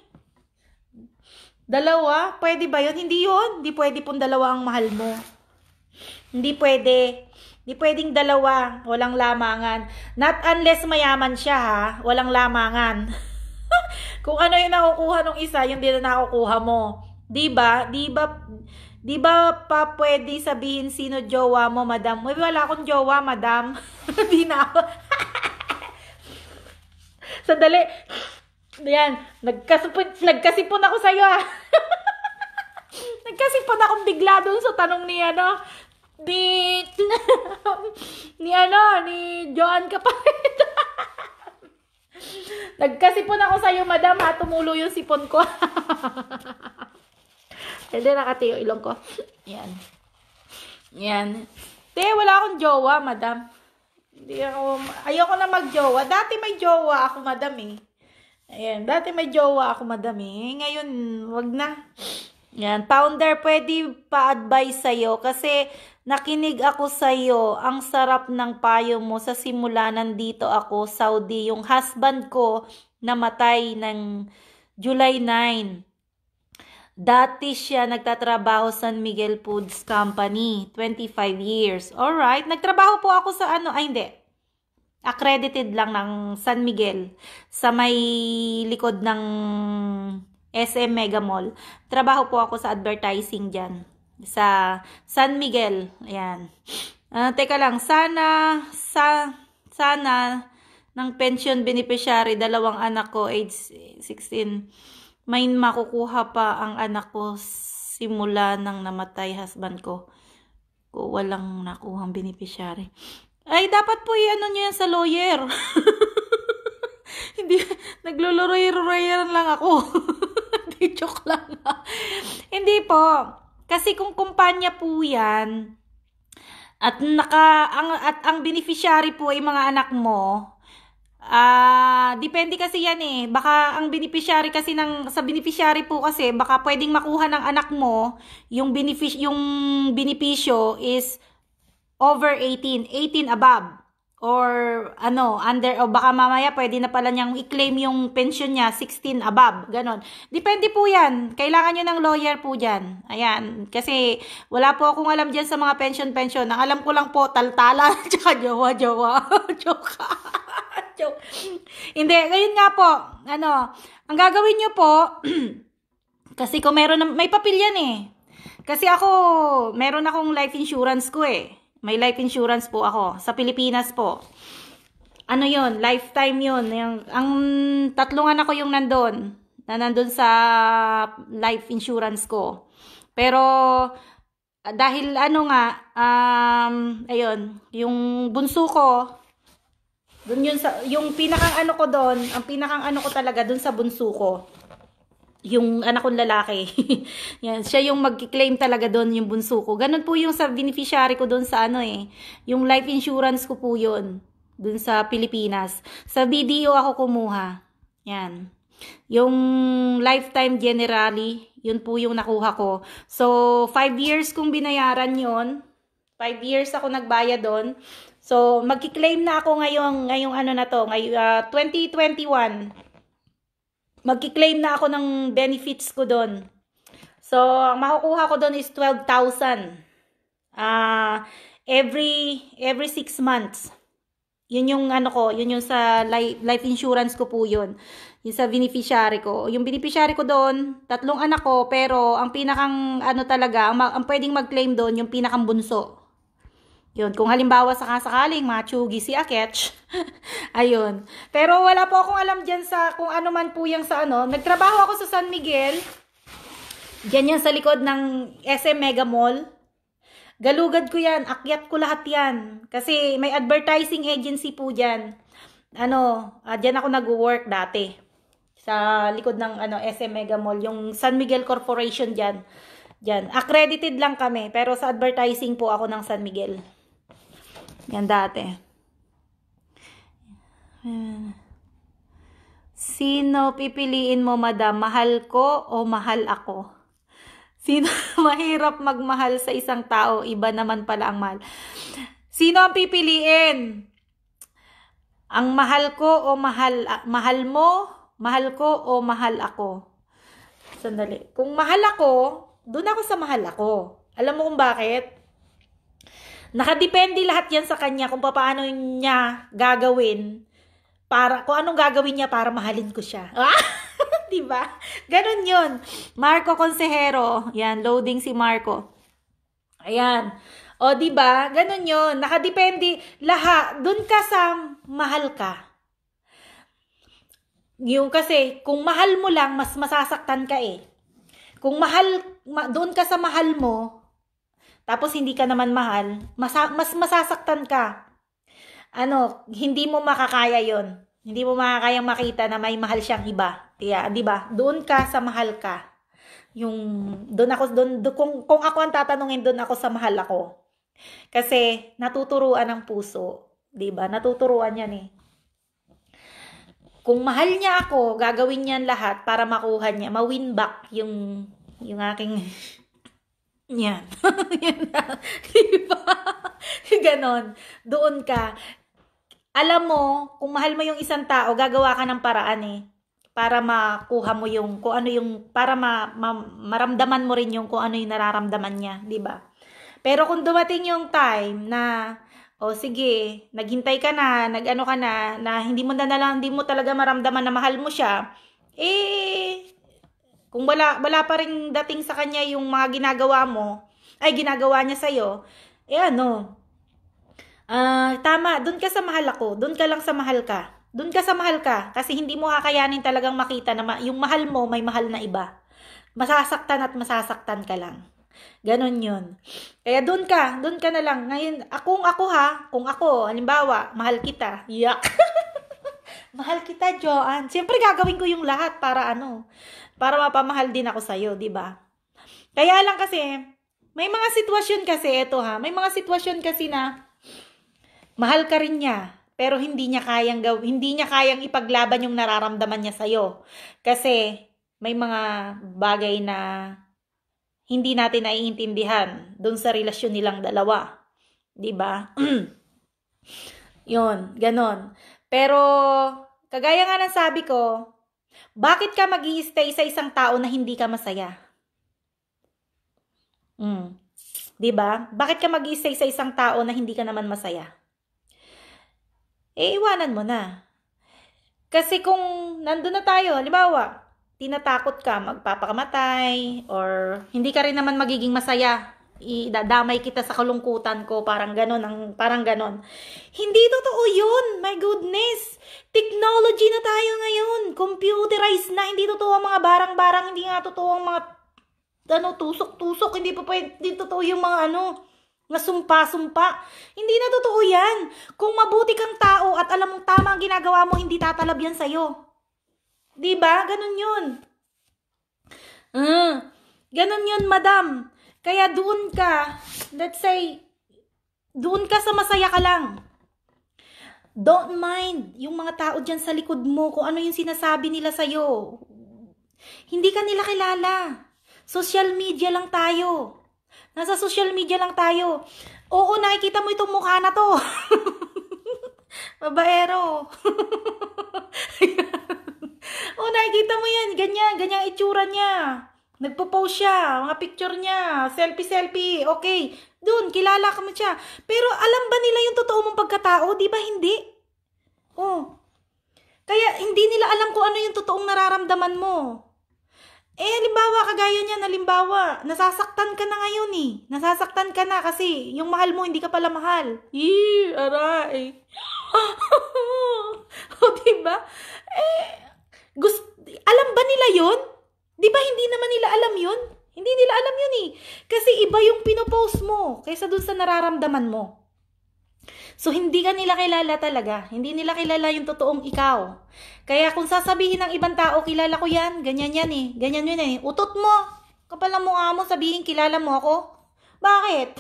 dalawa? Pwede ba yun? Hindi yun. Hindi pwede pong dalawa ang mahal mo. Hindi pwede. Hindi pwedeng dalawa, walang lamangan. Not unless mayaman siya ha, walang lamangan. Kung ano yung nakukuha ng isa, yung din na nakukuha mo. 'Di ba? 'Di ba? Di ba pa pwede sabihin sino jowa mo, madam? Uy, wala akong jowa, madam. Di na ako. Sandali. Yan. Nagkasipon, nagkasipon ako sa'yo, ah. nagkasipon akong bigla doon sa tanong ni, ano, ni, ni, ano, ni Joan Kapalit. nagkasipon ako sa'yo, madam, ha. Tumulo yung sipon ko. Hindi, nakati yung ilong ko. Yan. Yan. Te, wala akong jowa, madam. Hindi ako, ayoko na mag-jowa. Dati may jowa ako, madam eh. Ayan, dati may jowa ako, madam eh. Ngayon, wag na. Yan, founder, pwede pa-advise sa'yo kasi nakinig ako sa'yo. Ang sarap ng payo mo sa simula nandito ako, Saudi. Yung husband ko namatay ng July 9. Dati siya nagtatrabaho sa San Miguel Foods Company, 25 years. Alright, nagtrabaho po ako sa ano, ay hindi. Accredited lang ng San Miguel sa may likod ng SM Mega Mall. Trabaho po ako sa advertising dyan. Sa San Miguel. Ayan. Uh, teka lang, sana, sa, sana, ng pension beneficiary, dalawang anak ko, age 16, may makukuha pa ang anak ko simula nang namatay husband ko. Ko walang nakuhang beneficiary. Ay, dapat po i-ano nyo yan sa lawyer. Hindi, nagluluroy-royer lang ako. Hindi, joke lang. Hindi po. Kasi kung kumpanya po yan, at naka ang at ang beneficiary po ay mga anak mo, Ah, uh, depende kasi yan eh. Baka ang beneficiary kasi ng sa beneficiary po kasi baka pwedeng makuha ng anak mo yung benefic yung benepisyo is over 18, 18 above. or ano, under, o baka mamaya pwede na pala niyang i-claim yung pension niya, 16 above, ganon. Depende po yan. Kailangan nyo ng lawyer po dyan. Ayan. Kasi wala po akong alam dyan sa mga pension-pension. Ang alam ko lang po, taltala, tsaka jowa-jowa. Joke. Joke. Hindi, ngayon nga po, ano, ang gagawin nyo po, kasi kung meron, may papel yan eh. Kasi ako, meron akong life insurance ko eh. May life insurance po ako sa Pilipinas po. Ano yon Lifetime yon Yung, ang tatlong anak ko yung nandun. Na nandun sa life insurance ko. Pero, dahil ano nga, um, ayun, yung bunso ko, dun yun sa, yung pinakang ano ko doon, ang pinakang ano ko talaga dun sa bunso ko yung anak kong lalaki. yan, siya yung mag-claim talaga doon yung bunso ko. Ganun po yung sa beneficiary ko doon sa ano eh. Yung life insurance ko po yun. Doon sa Pilipinas. Sa BDO ako kumuha. Yan. Yung lifetime generally, yun po yung nakuha ko. So, 5 years kong binayaran yon 5 years ako nagbayad doon. So, magki-claim na ako ngayong, ngayong ano na to, ngayong uh, 2021 magki-claim na ako ng benefits ko doon. So, ang makukuha ko doon is 12,000. Uh, every every 6 months. Yun yung ano ko, yun yung sa life, life insurance ko po yun. Yung sa beneficiary ko. Yung beneficiary ko doon, tatlong anak ko, pero ang pinakang ano talaga, ang, ang pwedeng mag-claim doon, yung pinakang bunso. Yun, kung halimbawa sa kasakaling machugi si Aketch, ayun. Pero wala po akong alam dyan sa kung ano man po yung sa ano. Nagtrabaho ako sa San Miguel. Diyan yan sa likod ng SM Mega Mall. Galugad ko yan, akyat ko lahat yan. Kasi may advertising agency po dyan. Ano, uh, dyan ako nag-work dati. Sa likod ng ano, SM Mega Mall. Yung San Miguel Corporation dyan. Dyan. Accredited lang kami. Pero sa advertising po ako ng San Miguel. Yan dati. Sino pipiliin mo, madam? Mahal ko o mahal ako? Sino mahirap magmahal sa isang tao? Iba naman pala ang mahal. Sino ang pipiliin? Ang mahal ko o mahal mahal mo? Mahal ko o mahal ako? Sandali. Kung mahal ako, doon ako sa mahal ako. Alam mo kung bakit? Nakadepende lahat yan sa kanya kung paano niya gagawin para kung anong gagawin niya para mahalin ko siya. Ah, 'Di ba? Ganun 'yun. Marco Consejero, yan loading si Marco. Ayan. O 'di ba? Ganun 'yun. Nakadepende lahat. Doon ka sa mahal ka. Yung kasi kung mahal mo lang mas masasaktan ka eh. Kung mahal ma, doon ka sa mahal mo, tapos hindi ka naman mahal, masa- mas masasaktan ka. Ano, hindi mo makakaya yon Hindi mo makakayang makita na may mahal siyang iba. Kaya, di ba? Doon ka sa mahal ka. Yung, doon ako, doon, kung, kung ako ang tatanungin, doon ako sa mahal ako. Kasi, natuturuan ng puso. Di ba? Natuturuan yan eh. Kung mahal niya ako, gagawin niya lahat para makuha niya, ma-win back yung, yung aking yan. Yan na. diba? Ganon. Doon ka. Alam mo, kung mahal mo yung isang tao, gagawa ka ng paraan eh. Para makuha mo yung, kung ano yung, para ma, ma, maramdaman mo rin yung kung ano yung nararamdaman niya. ba diba? Pero kung dumating yung time na, o oh, sige, naghintay ka na, nag-ano ka na, na hindi mo na, na hindi mo talaga maramdaman na mahal mo siya, eh, kung wala, wala pa rin dating sa kanya yung mga ginagawa mo, ay ginagawa niya sa'yo, eh ano, uh, tama, dun ka sa mahal ako, dun ka lang sa mahal ka. Dun ka sa mahal ka, kasi hindi mo kakayanin talagang makita na ma- yung mahal mo may mahal na iba. Masasaktan at masasaktan ka lang. Ganon yun. Kaya dun ka, dun ka na lang. Ngayon, kung ako ha, kung ako, halimbawa, mahal kita, yak. mahal kita, Joanne. Siyempre, gagawin ko yung lahat para ano, para mapamahal din ako sa'yo, di ba? Kaya lang kasi, may mga sitwasyon kasi, ito ha, may mga sitwasyon kasi na mahal ka rin niya, pero hindi niya kayang gaw hindi niya kayang ipaglaban yung nararamdaman niya sa'yo. Kasi may mga bagay na hindi natin naiintindihan doon sa relasyon nilang dalawa. 'Di ba? Yun, ganon. Pero, kagaya nga ng sabi ko, bakit ka mag stay sa isang tao na hindi ka masaya? Mm. 'Di ba? Bakit ka mag stay sa isang tao na hindi ka naman masaya? Eh, iwanan mo na. Kasi kung nandun na tayo, halimbawa, tinatakot ka magpapakamatay or hindi ka rin naman magiging masaya idadamay kita sa kalungkutan ko, parang ganon, ang, parang ganon. Hindi totoo yun, my goodness. Technology na tayo ngayon, computerized na, hindi totoo ang mga barang-barang, hindi nga totoo ang mga, ano, tusok-tusok, hindi pa pwede, hindi totoo yung mga, ano, nga sumpa-sumpa. Hindi na totoo yan. Kung mabuti kang tao at alam mong tama ang ginagawa mo, hindi tatalab yan sa'yo. Diba? Ganon yun. Mm, ganon yun, madam. Kaya doon ka, let's say, doon ka sa masaya ka lang. Don't mind yung mga tao dyan sa likod mo, kung ano yung sinasabi nila sa'yo. Hindi ka nila kilala. Social media lang tayo. Nasa social media lang tayo. Oo, nakikita mo itong mukha na to. Babaero. Oo, nakikita mo yan. Ganyan, ganyan itsura niya. Nagpo-post siya, mga picture niya, selfie-selfie, okay. Doon, kilala ka mo siya. Pero alam ba nila yung totoo mong pagkatao? Di ba hindi? Oh. Kaya hindi nila alam kung ano yung totoong nararamdaman mo. Eh, halimbawa, kagaya niya, halimbawa, nasasaktan ka na ngayon eh. Nasasaktan ka na kasi yung mahal mo, hindi ka pala mahal. Yee, aray. o, oh, diba? Eh, gust alam ba nila yon? Di ba hindi naman nila alam yun? Hindi nila alam yun eh. Kasi iba yung pinopost mo kaysa dun sa nararamdaman mo. So, hindi ka nila kilala talaga. Hindi nila kilala yung totoong ikaw. Kaya kung sasabihin ng ibang tao, kilala ko yan, ganyan yan eh. Ganyan yun eh. Utot mo. Kapal ang mukha mo, sabihin kilala mo ako. Bakit?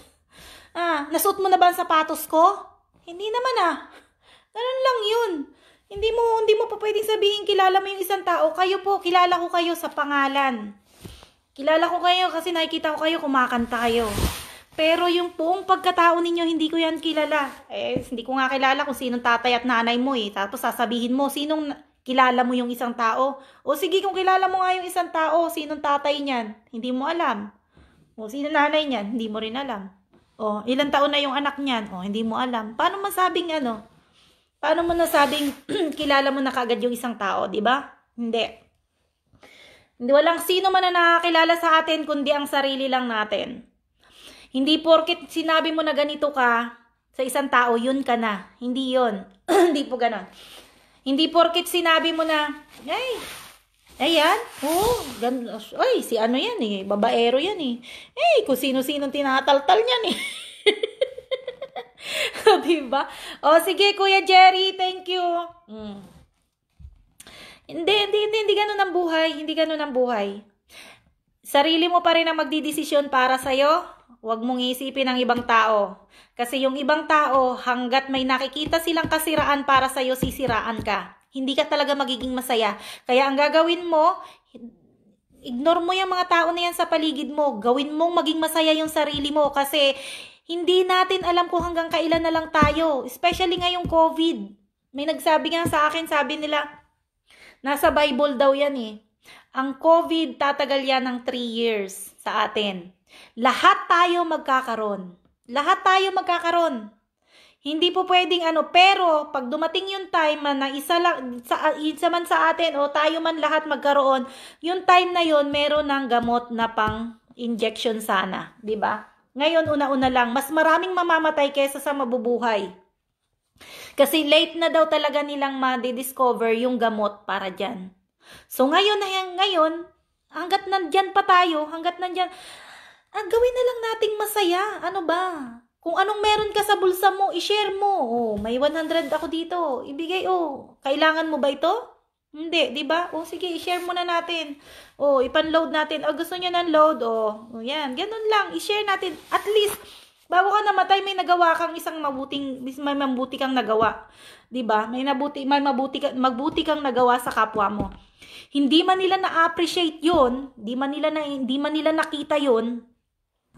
Ah, nasuot mo na ba ang sapatos ko? Hindi naman ah. Ganun lang yun. Hindi mo, hindi mo pa pwedeng sabihin kilala mo yung isang tao. Kayo po, kilala ko kayo sa pangalan. Kilala ko kayo kasi nakikita ko kayo, kumakanta kayo. Pero yung buong pagkatao ninyo, hindi ko yan kilala. Eh, hindi ko nga kilala kung sinong tatay at nanay mo eh. Tapos sasabihin mo, sinong kilala mo yung isang tao? O sige, kung kilala mo nga yung isang tao, sinong tatay niyan? Hindi mo alam. O sino nanay niyan? Hindi mo rin alam. O, ilang taon na yung anak niyan? O, hindi mo alam. Paano masabing ano? Paano mo nasabing kilala mo na kagad yung isang tao, di ba? Hindi. Hindi walang sino man na nakakilala sa atin kundi ang sarili lang natin. Hindi porket sinabi mo na ganito ka sa isang tao, yun ka na. Hindi yun. Hindi po ganon. Hindi porket sinabi mo na, ay, ayan, oh, gan ay, si ano yan eh, babaero yan eh. Eh, kung sino-sino tinataltal niyan eh. diba? O, sige, Kuya Jerry, thank you. Mm. Hindi, hindi, hindi, hindi ganun ang buhay. Hindi ganun ang buhay. Sarili mo pa rin ang magdidesisyon para sa'yo. Huwag mong isipin ang ibang tao. Kasi yung ibang tao, hanggat may nakikita silang kasiraan para sa'yo, sisiraan ka. Hindi ka talaga magiging masaya. Kaya ang gagawin mo, ignore mo yung mga tao na yan sa paligid mo. Gawin mong maging masaya yung sarili mo. Kasi hindi natin alam kung hanggang kailan na lang tayo. Especially ngayong COVID. May nagsabi nga sa akin, sabi nila, nasa Bible daw yan eh. Ang COVID, tatagal yan ng 3 years sa atin. Lahat tayo magkakaroon. Lahat tayo magkakaroon. Hindi po pwedeng ano, pero pag dumating yung time na isa, lang, sa, isa man sa atin o tayo man lahat magkaroon, yung time na yon meron ng gamot na pang injection sana, 'di ba? Ngayon, una-una lang, mas maraming mamamatay kaysa sa mabubuhay. Kasi late na daw talaga nilang ma-discover yung gamot para dyan. So ngayon na ngayon, hanggat nandyan pa tayo, hanggat nandyan, ah, gawin na lang nating masaya. Ano ba? Kung anong meron ka sa bulsa mo, i-share mo. Oh, may 100 ako dito. Ibigay, oh. Kailangan mo ba ito? Hindi, 'di ba? O sige, i-share muna natin. O ipan-load natin. O gusto niyo ng load, o, o yan, ganun lang, i-share natin. At least bago ka namatay, may nagawa kang isang mabuting may mabuti kang nagawa. 'Di ba? May nabuti may mabuti ka, magbuti kang nagawa sa kapwa mo. Hindi man nila na-appreciate 'yon, hindi man nila na hindi man nila nakita 'yon.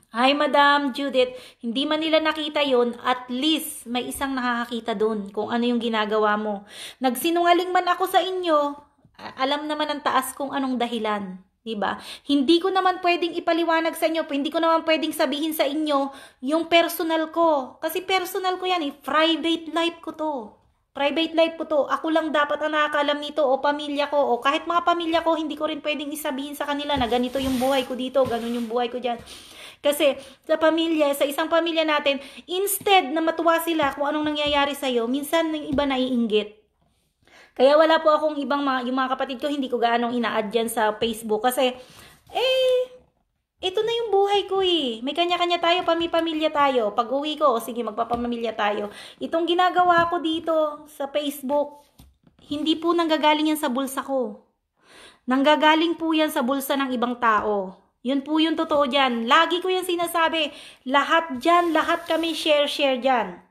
Hi, Madam Judith. Hindi man nila nakita yon at least may isang nakakakita doon kung ano yung ginagawa mo. Nagsinungaling man ako sa inyo, alam naman ang taas kung anong dahilan. Diba? Hindi ko naman pwedeng ipaliwanag sa inyo, hindi ko naman pwedeng sabihin sa inyo yung personal ko. Kasi personal ko yan eh, private life ko to. Private life ko to. Ako lang dapat ang nakakalam nito o pamilya ko o kahit mga pamilya ko, hindi ko rin pwedeng isabihin sa kanila na ganito yung buhay ko dito, ganun yung buhay ko dyan. Kasi sa pamilya, sa isang pamilya natin, instead na matuwa sila kung anong nangyayari sa'yo, minsan ng iba naiinggit. Kaya wala po akong ibang mga, yung mga kapatid ko, hindi ko gaanong ina-add dyan sa Facebook. Kasi, eh, ito na yung buhay ko eh. May kanya-kanya tayo, pami-pamilya tayo. Pag uwi ko, o sige, magpapamilya tayo. Itong ginagawa ko dito sa Facebook, hindi po nanggagaling yan sa bulsa ko. Nanggagaling po yan sa bulsa ng ibang tao. Yun po yung totoo dyan. Lagi ko yan sinasabi. Lahat dyan, lahat kami share-share dyan.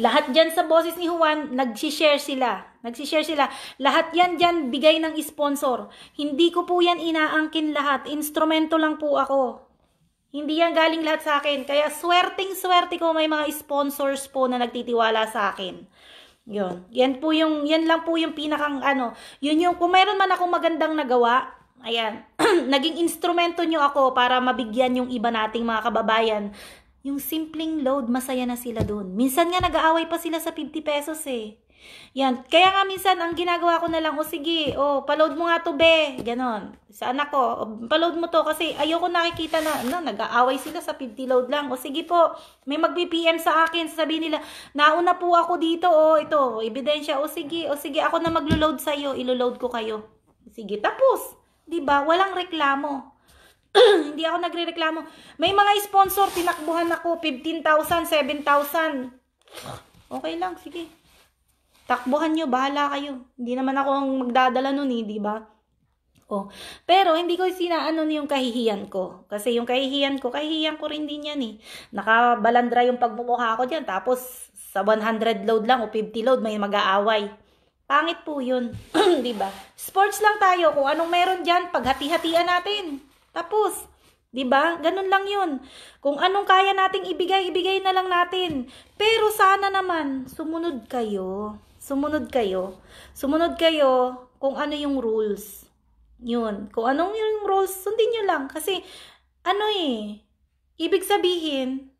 Lahat dyan sa boses ni Juan, nagsishare sila. Nagsishare sila. Lahat yan dyan, bigay ng sponsor. Hindi ko po yan inaangkin lahat. Instrumento lang po ako. Hindi yan galing lahat sa akin. Kaya swerting-swerte ko may mga sponsors po na nagtitiwala sa akin. Yun. Yan po yung, yan lang po yung pinakang ano. Yun yung, kung mayroon man akong magandang nagawa, ayan, naging instrumento nyo ako para mabigyan yung iba nating mga kababayan. Yung simpleng load, masaya na sila dun. Minsan nga nag-aaway pa sila sa 50 pesos eh. Yan. Kaya nga minsan, ang ginagawa ko na lang, o sige, o, paload mo nga to, be. Ganon. Sa anak ko, o, paload mo to kasi ayoko nakikita na, na nag-aaway sila sa 50 load lang. O sige po, may mag-BPM sa akin, sasabihin nila, nauna po ako dito, o, ito, ebidensya, o sige, o sige, ako na maglo-load sa'yo, ilo-load ko kayo. Sige, tapos. 'Di ba? Walang reklamo. Hindi ako nagrereklamo. May mga sponsor, tinakbuhan ako, 15,000, 7,000. Okay lang, sige. Takbuhan nyo, bahala kayo. Hindi naman ako ang magdadala nun eh, di ba? Oh. Pero hindi ko sinaano yung kahihiyan ko. Kasi yung kahihiyan ko, kahihiyan ko rin din yan eh. Nakabalandra yung pagmumukha ko dyan. Tapos sa 100 load lang o 50 load may mag-aaway. Pangit po yun. di ba? Sports lang tayo. Kung anong meron dyan, paghati-hatian natin. Tapos, di ba? Ganun lang yun. Kung anong kaya nating ibigay, ibigay na lang natin. Pero sana naman, sumunod kayo. Sumunod kayo. Sumunod kayo kung ano yung rules. Yun. Kung anong yung rules, sundin nyo lang. Kasi, ano eh, ibig sabihin,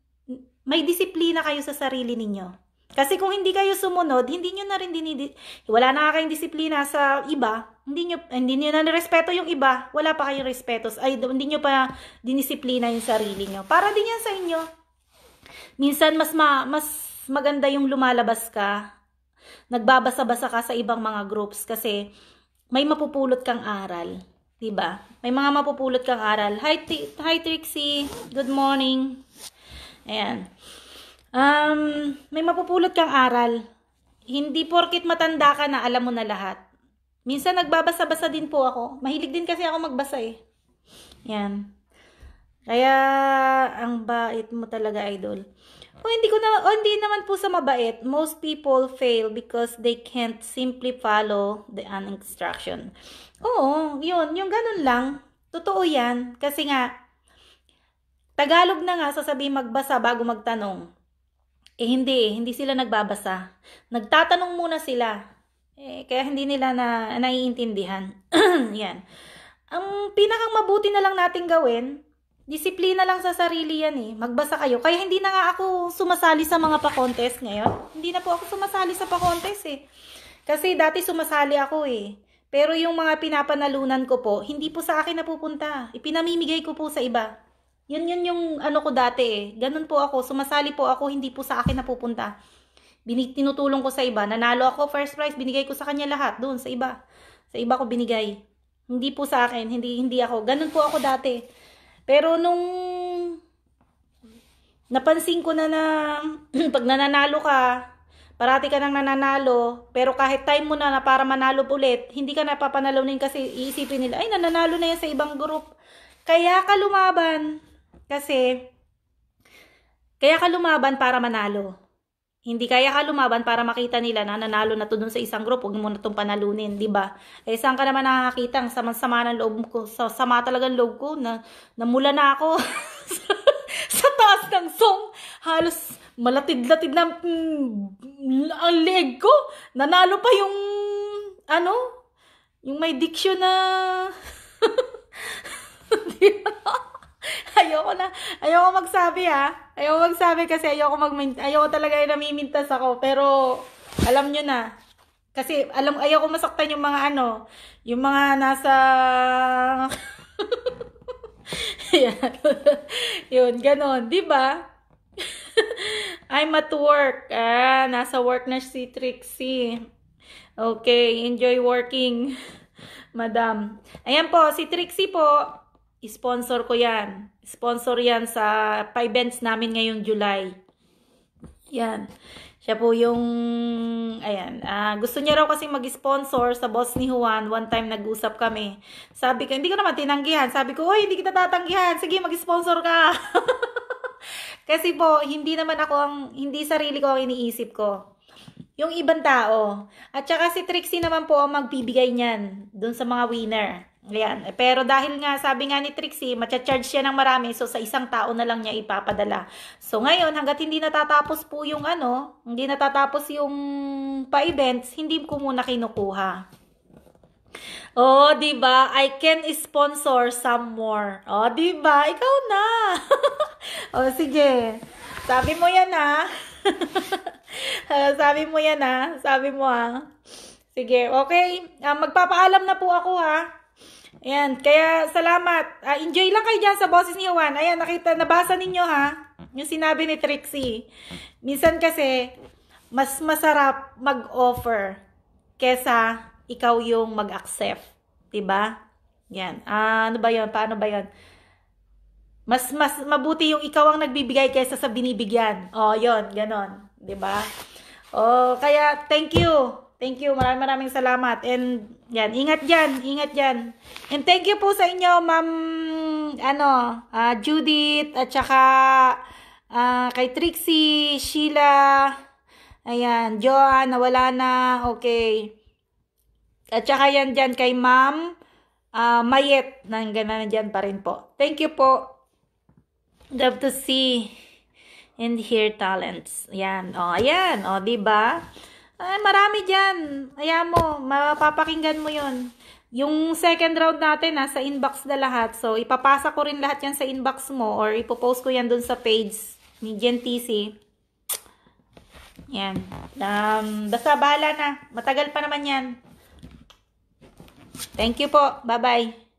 may disiplina kayo sa sarili ninyo. Kasi kung hindi kayo sumunod, hindi nyo na rin dinidi wala na kayong disiplina sa iba, hindi nyo, hindi nyo na respeto yung iba, wala pa kayong respeto, ay hindi nyo pa dinisiplina yung sarili nyo. Para din yan sa inyo. Minsan mas ma, mas maganda yung lumalabas ka, nagbabasa-basa ka sa ibang mga groups kasi may mapupulot kang aral. 'di ba? May mga mapupulot kang aral. Hi, hi Trixie. Good morning. Ayan. Um, may mapupulot kang aral. Hindi porkit matanda ka na alam mo na lahat. Minsan nagbabasa-basa din po ako. Mahilig din kasi ako magbasa eh. Yan. Kaya ang bait mo talaga idol. O hindi ko na o hindi naman po sa mabait. Most people fail because they can't simply follow the instruction. Oo, yun, yung ganun lang. Totoo 'yan kasi nga Tagalog na nga sasabihin magbasa bago magtanong. Eh hindi, hindi sila nagbabasa. Nagtatanong muna sila. Eh, kaya hindi nila na naiintindihan. yan. Ang pinakang mabuti na lang nating gawin, disiplina lang sa sarili yan eh. Magbasa kayo. Kaya hindi na nga ako sumasali sa mga pa-contest ngayon. Hindi na po ako sumasali sa pa-contest eh. Kasi dati sumasali ako eh. Pero yung mga pinapanalunan ko po, hindi po sa akin napupunta. Ipinamimigay ko po sa iba. Yun yun yung ano ko dati eh. Ganun po ako. Sumasali po ako, hindi po sa akin napupunta. Binig, tinutulong ko sa iba. Nanalo ako first prize, binigay ko sa kanya lahat doon sa iba. Sa iba ko binigay. Hindi po sa akin, hindi hindi ako. Ganun po ako dati. Pero nung napansin ko na na pag nananalo ka, parati ka nang nananalo, pero kahit time mo na na para manalo ulit, hindi ka napapanalunin kasi iisipin nila, ay nananalo na yan sa ibang group. Kaya ka lumaban, kasi, kaya ka lumaban para manalo. hindi kaya ka lumaban para makita nila na nanalo na to dun sa isang group, huwag mo na itong panalunin, di ba? Eh, saan ka naman nakakita ang sama-sama ng loob ko, sa, sama talagang loob ko, na, namula na ako sa taas ng song. Halos malatid-latid na mm, ang leg ko. Nanalo pa yung, ano, yung may diction na? ayoko na, ayoko magsabi ha. Ayoko magsabi kasi ayoko mag ayoko talaga yung namimintas ako. Pero, alam nyo na. Kasi, alam, ayoko masaktan yung mga ano, yung mga nasa, yun, ganon. Di ba? I'm at work. Ah, nasa work na si Trixie. Okay, enjoy working, madam. Ayan po, si Trixie po, sponsor ko yan. Sponsor yan sa pa-events namin ngayong July. Yan. Siya po yung, ayan, uh, gusto niya raw kasi mag-sponsor sa boss ni Juan. One time nag-usap kami. Sabi ko, hindi ko naman tinanggihan. Sabi ko, oy, hindi kita tatanggihan. Sige, mag-sponsor ka. kasi po, hindi naman ako ang, hindi sarili ko ang iniisip ko. Yung ibang tao. At saka si Trixie naman po ang magbibigay niyan dun sa mga winner. Ayan. Eh, pero dahil nga, sabi nga ni Trixie, matcha-charge siya ng marami, so sa isang tao na lang niya ipapadala. So ngayon, hanggat hindi natatapos po yung ano, hindi natatapos yung pa-events, hindi ko muna kinukuha. Oh, 'di ba? I can sponsor some more. Oh, 'di ba? Ikaw na. oh, sige. Sabi mo 'yan ha. Sabi mo 'yan ha. Sabi mo ha. Sige, okay. Uh, magpapaalam na po ako ha. Ayan, kaya salamat. Uh, enjoy lang kayo dyan sa boses ni Juan. Ayan, nakita, nabasa ninyo ha, yung sinabi ni Trixie. Minsan kasi, mas masarap mag-offer kesa ikaw yung mag-accept. Diba? Yan. Uh, ano ba yan? Paano ba yan? Mas, mas mabuti yung ikaw ang nagbibigay kaysa sa binibigyan. Oh, yon ganon. Diba? Oh, kaya thank you. Thank you. Maraming maraming salamat. And yan, ingat dyan. Ingat dyan. And thank you po sa inyo, ma'am, ano, uh, Judith, at saka uh, kay Trixie, Sheila, ayan, Joan, nawala na, okay. At saka yan dyan kay ma'am, uh, Mayet, nanggana na dyan pa rin po. Thank you po. Love to see and hear talents. Yan, oh, ayan, oh, di ba? Ay, marami dyan. Ayan mo, mapapakinggan mo yon Yung second round natin, nasa inbox na lahat. So, ipapasa ko rin lahat yan sa inbox mo or ipopost ko yan dun sa page ni Jen TC. Yan. Um, basta bahala na. Matagal pa naman yan. Thank you po. Bye-bye.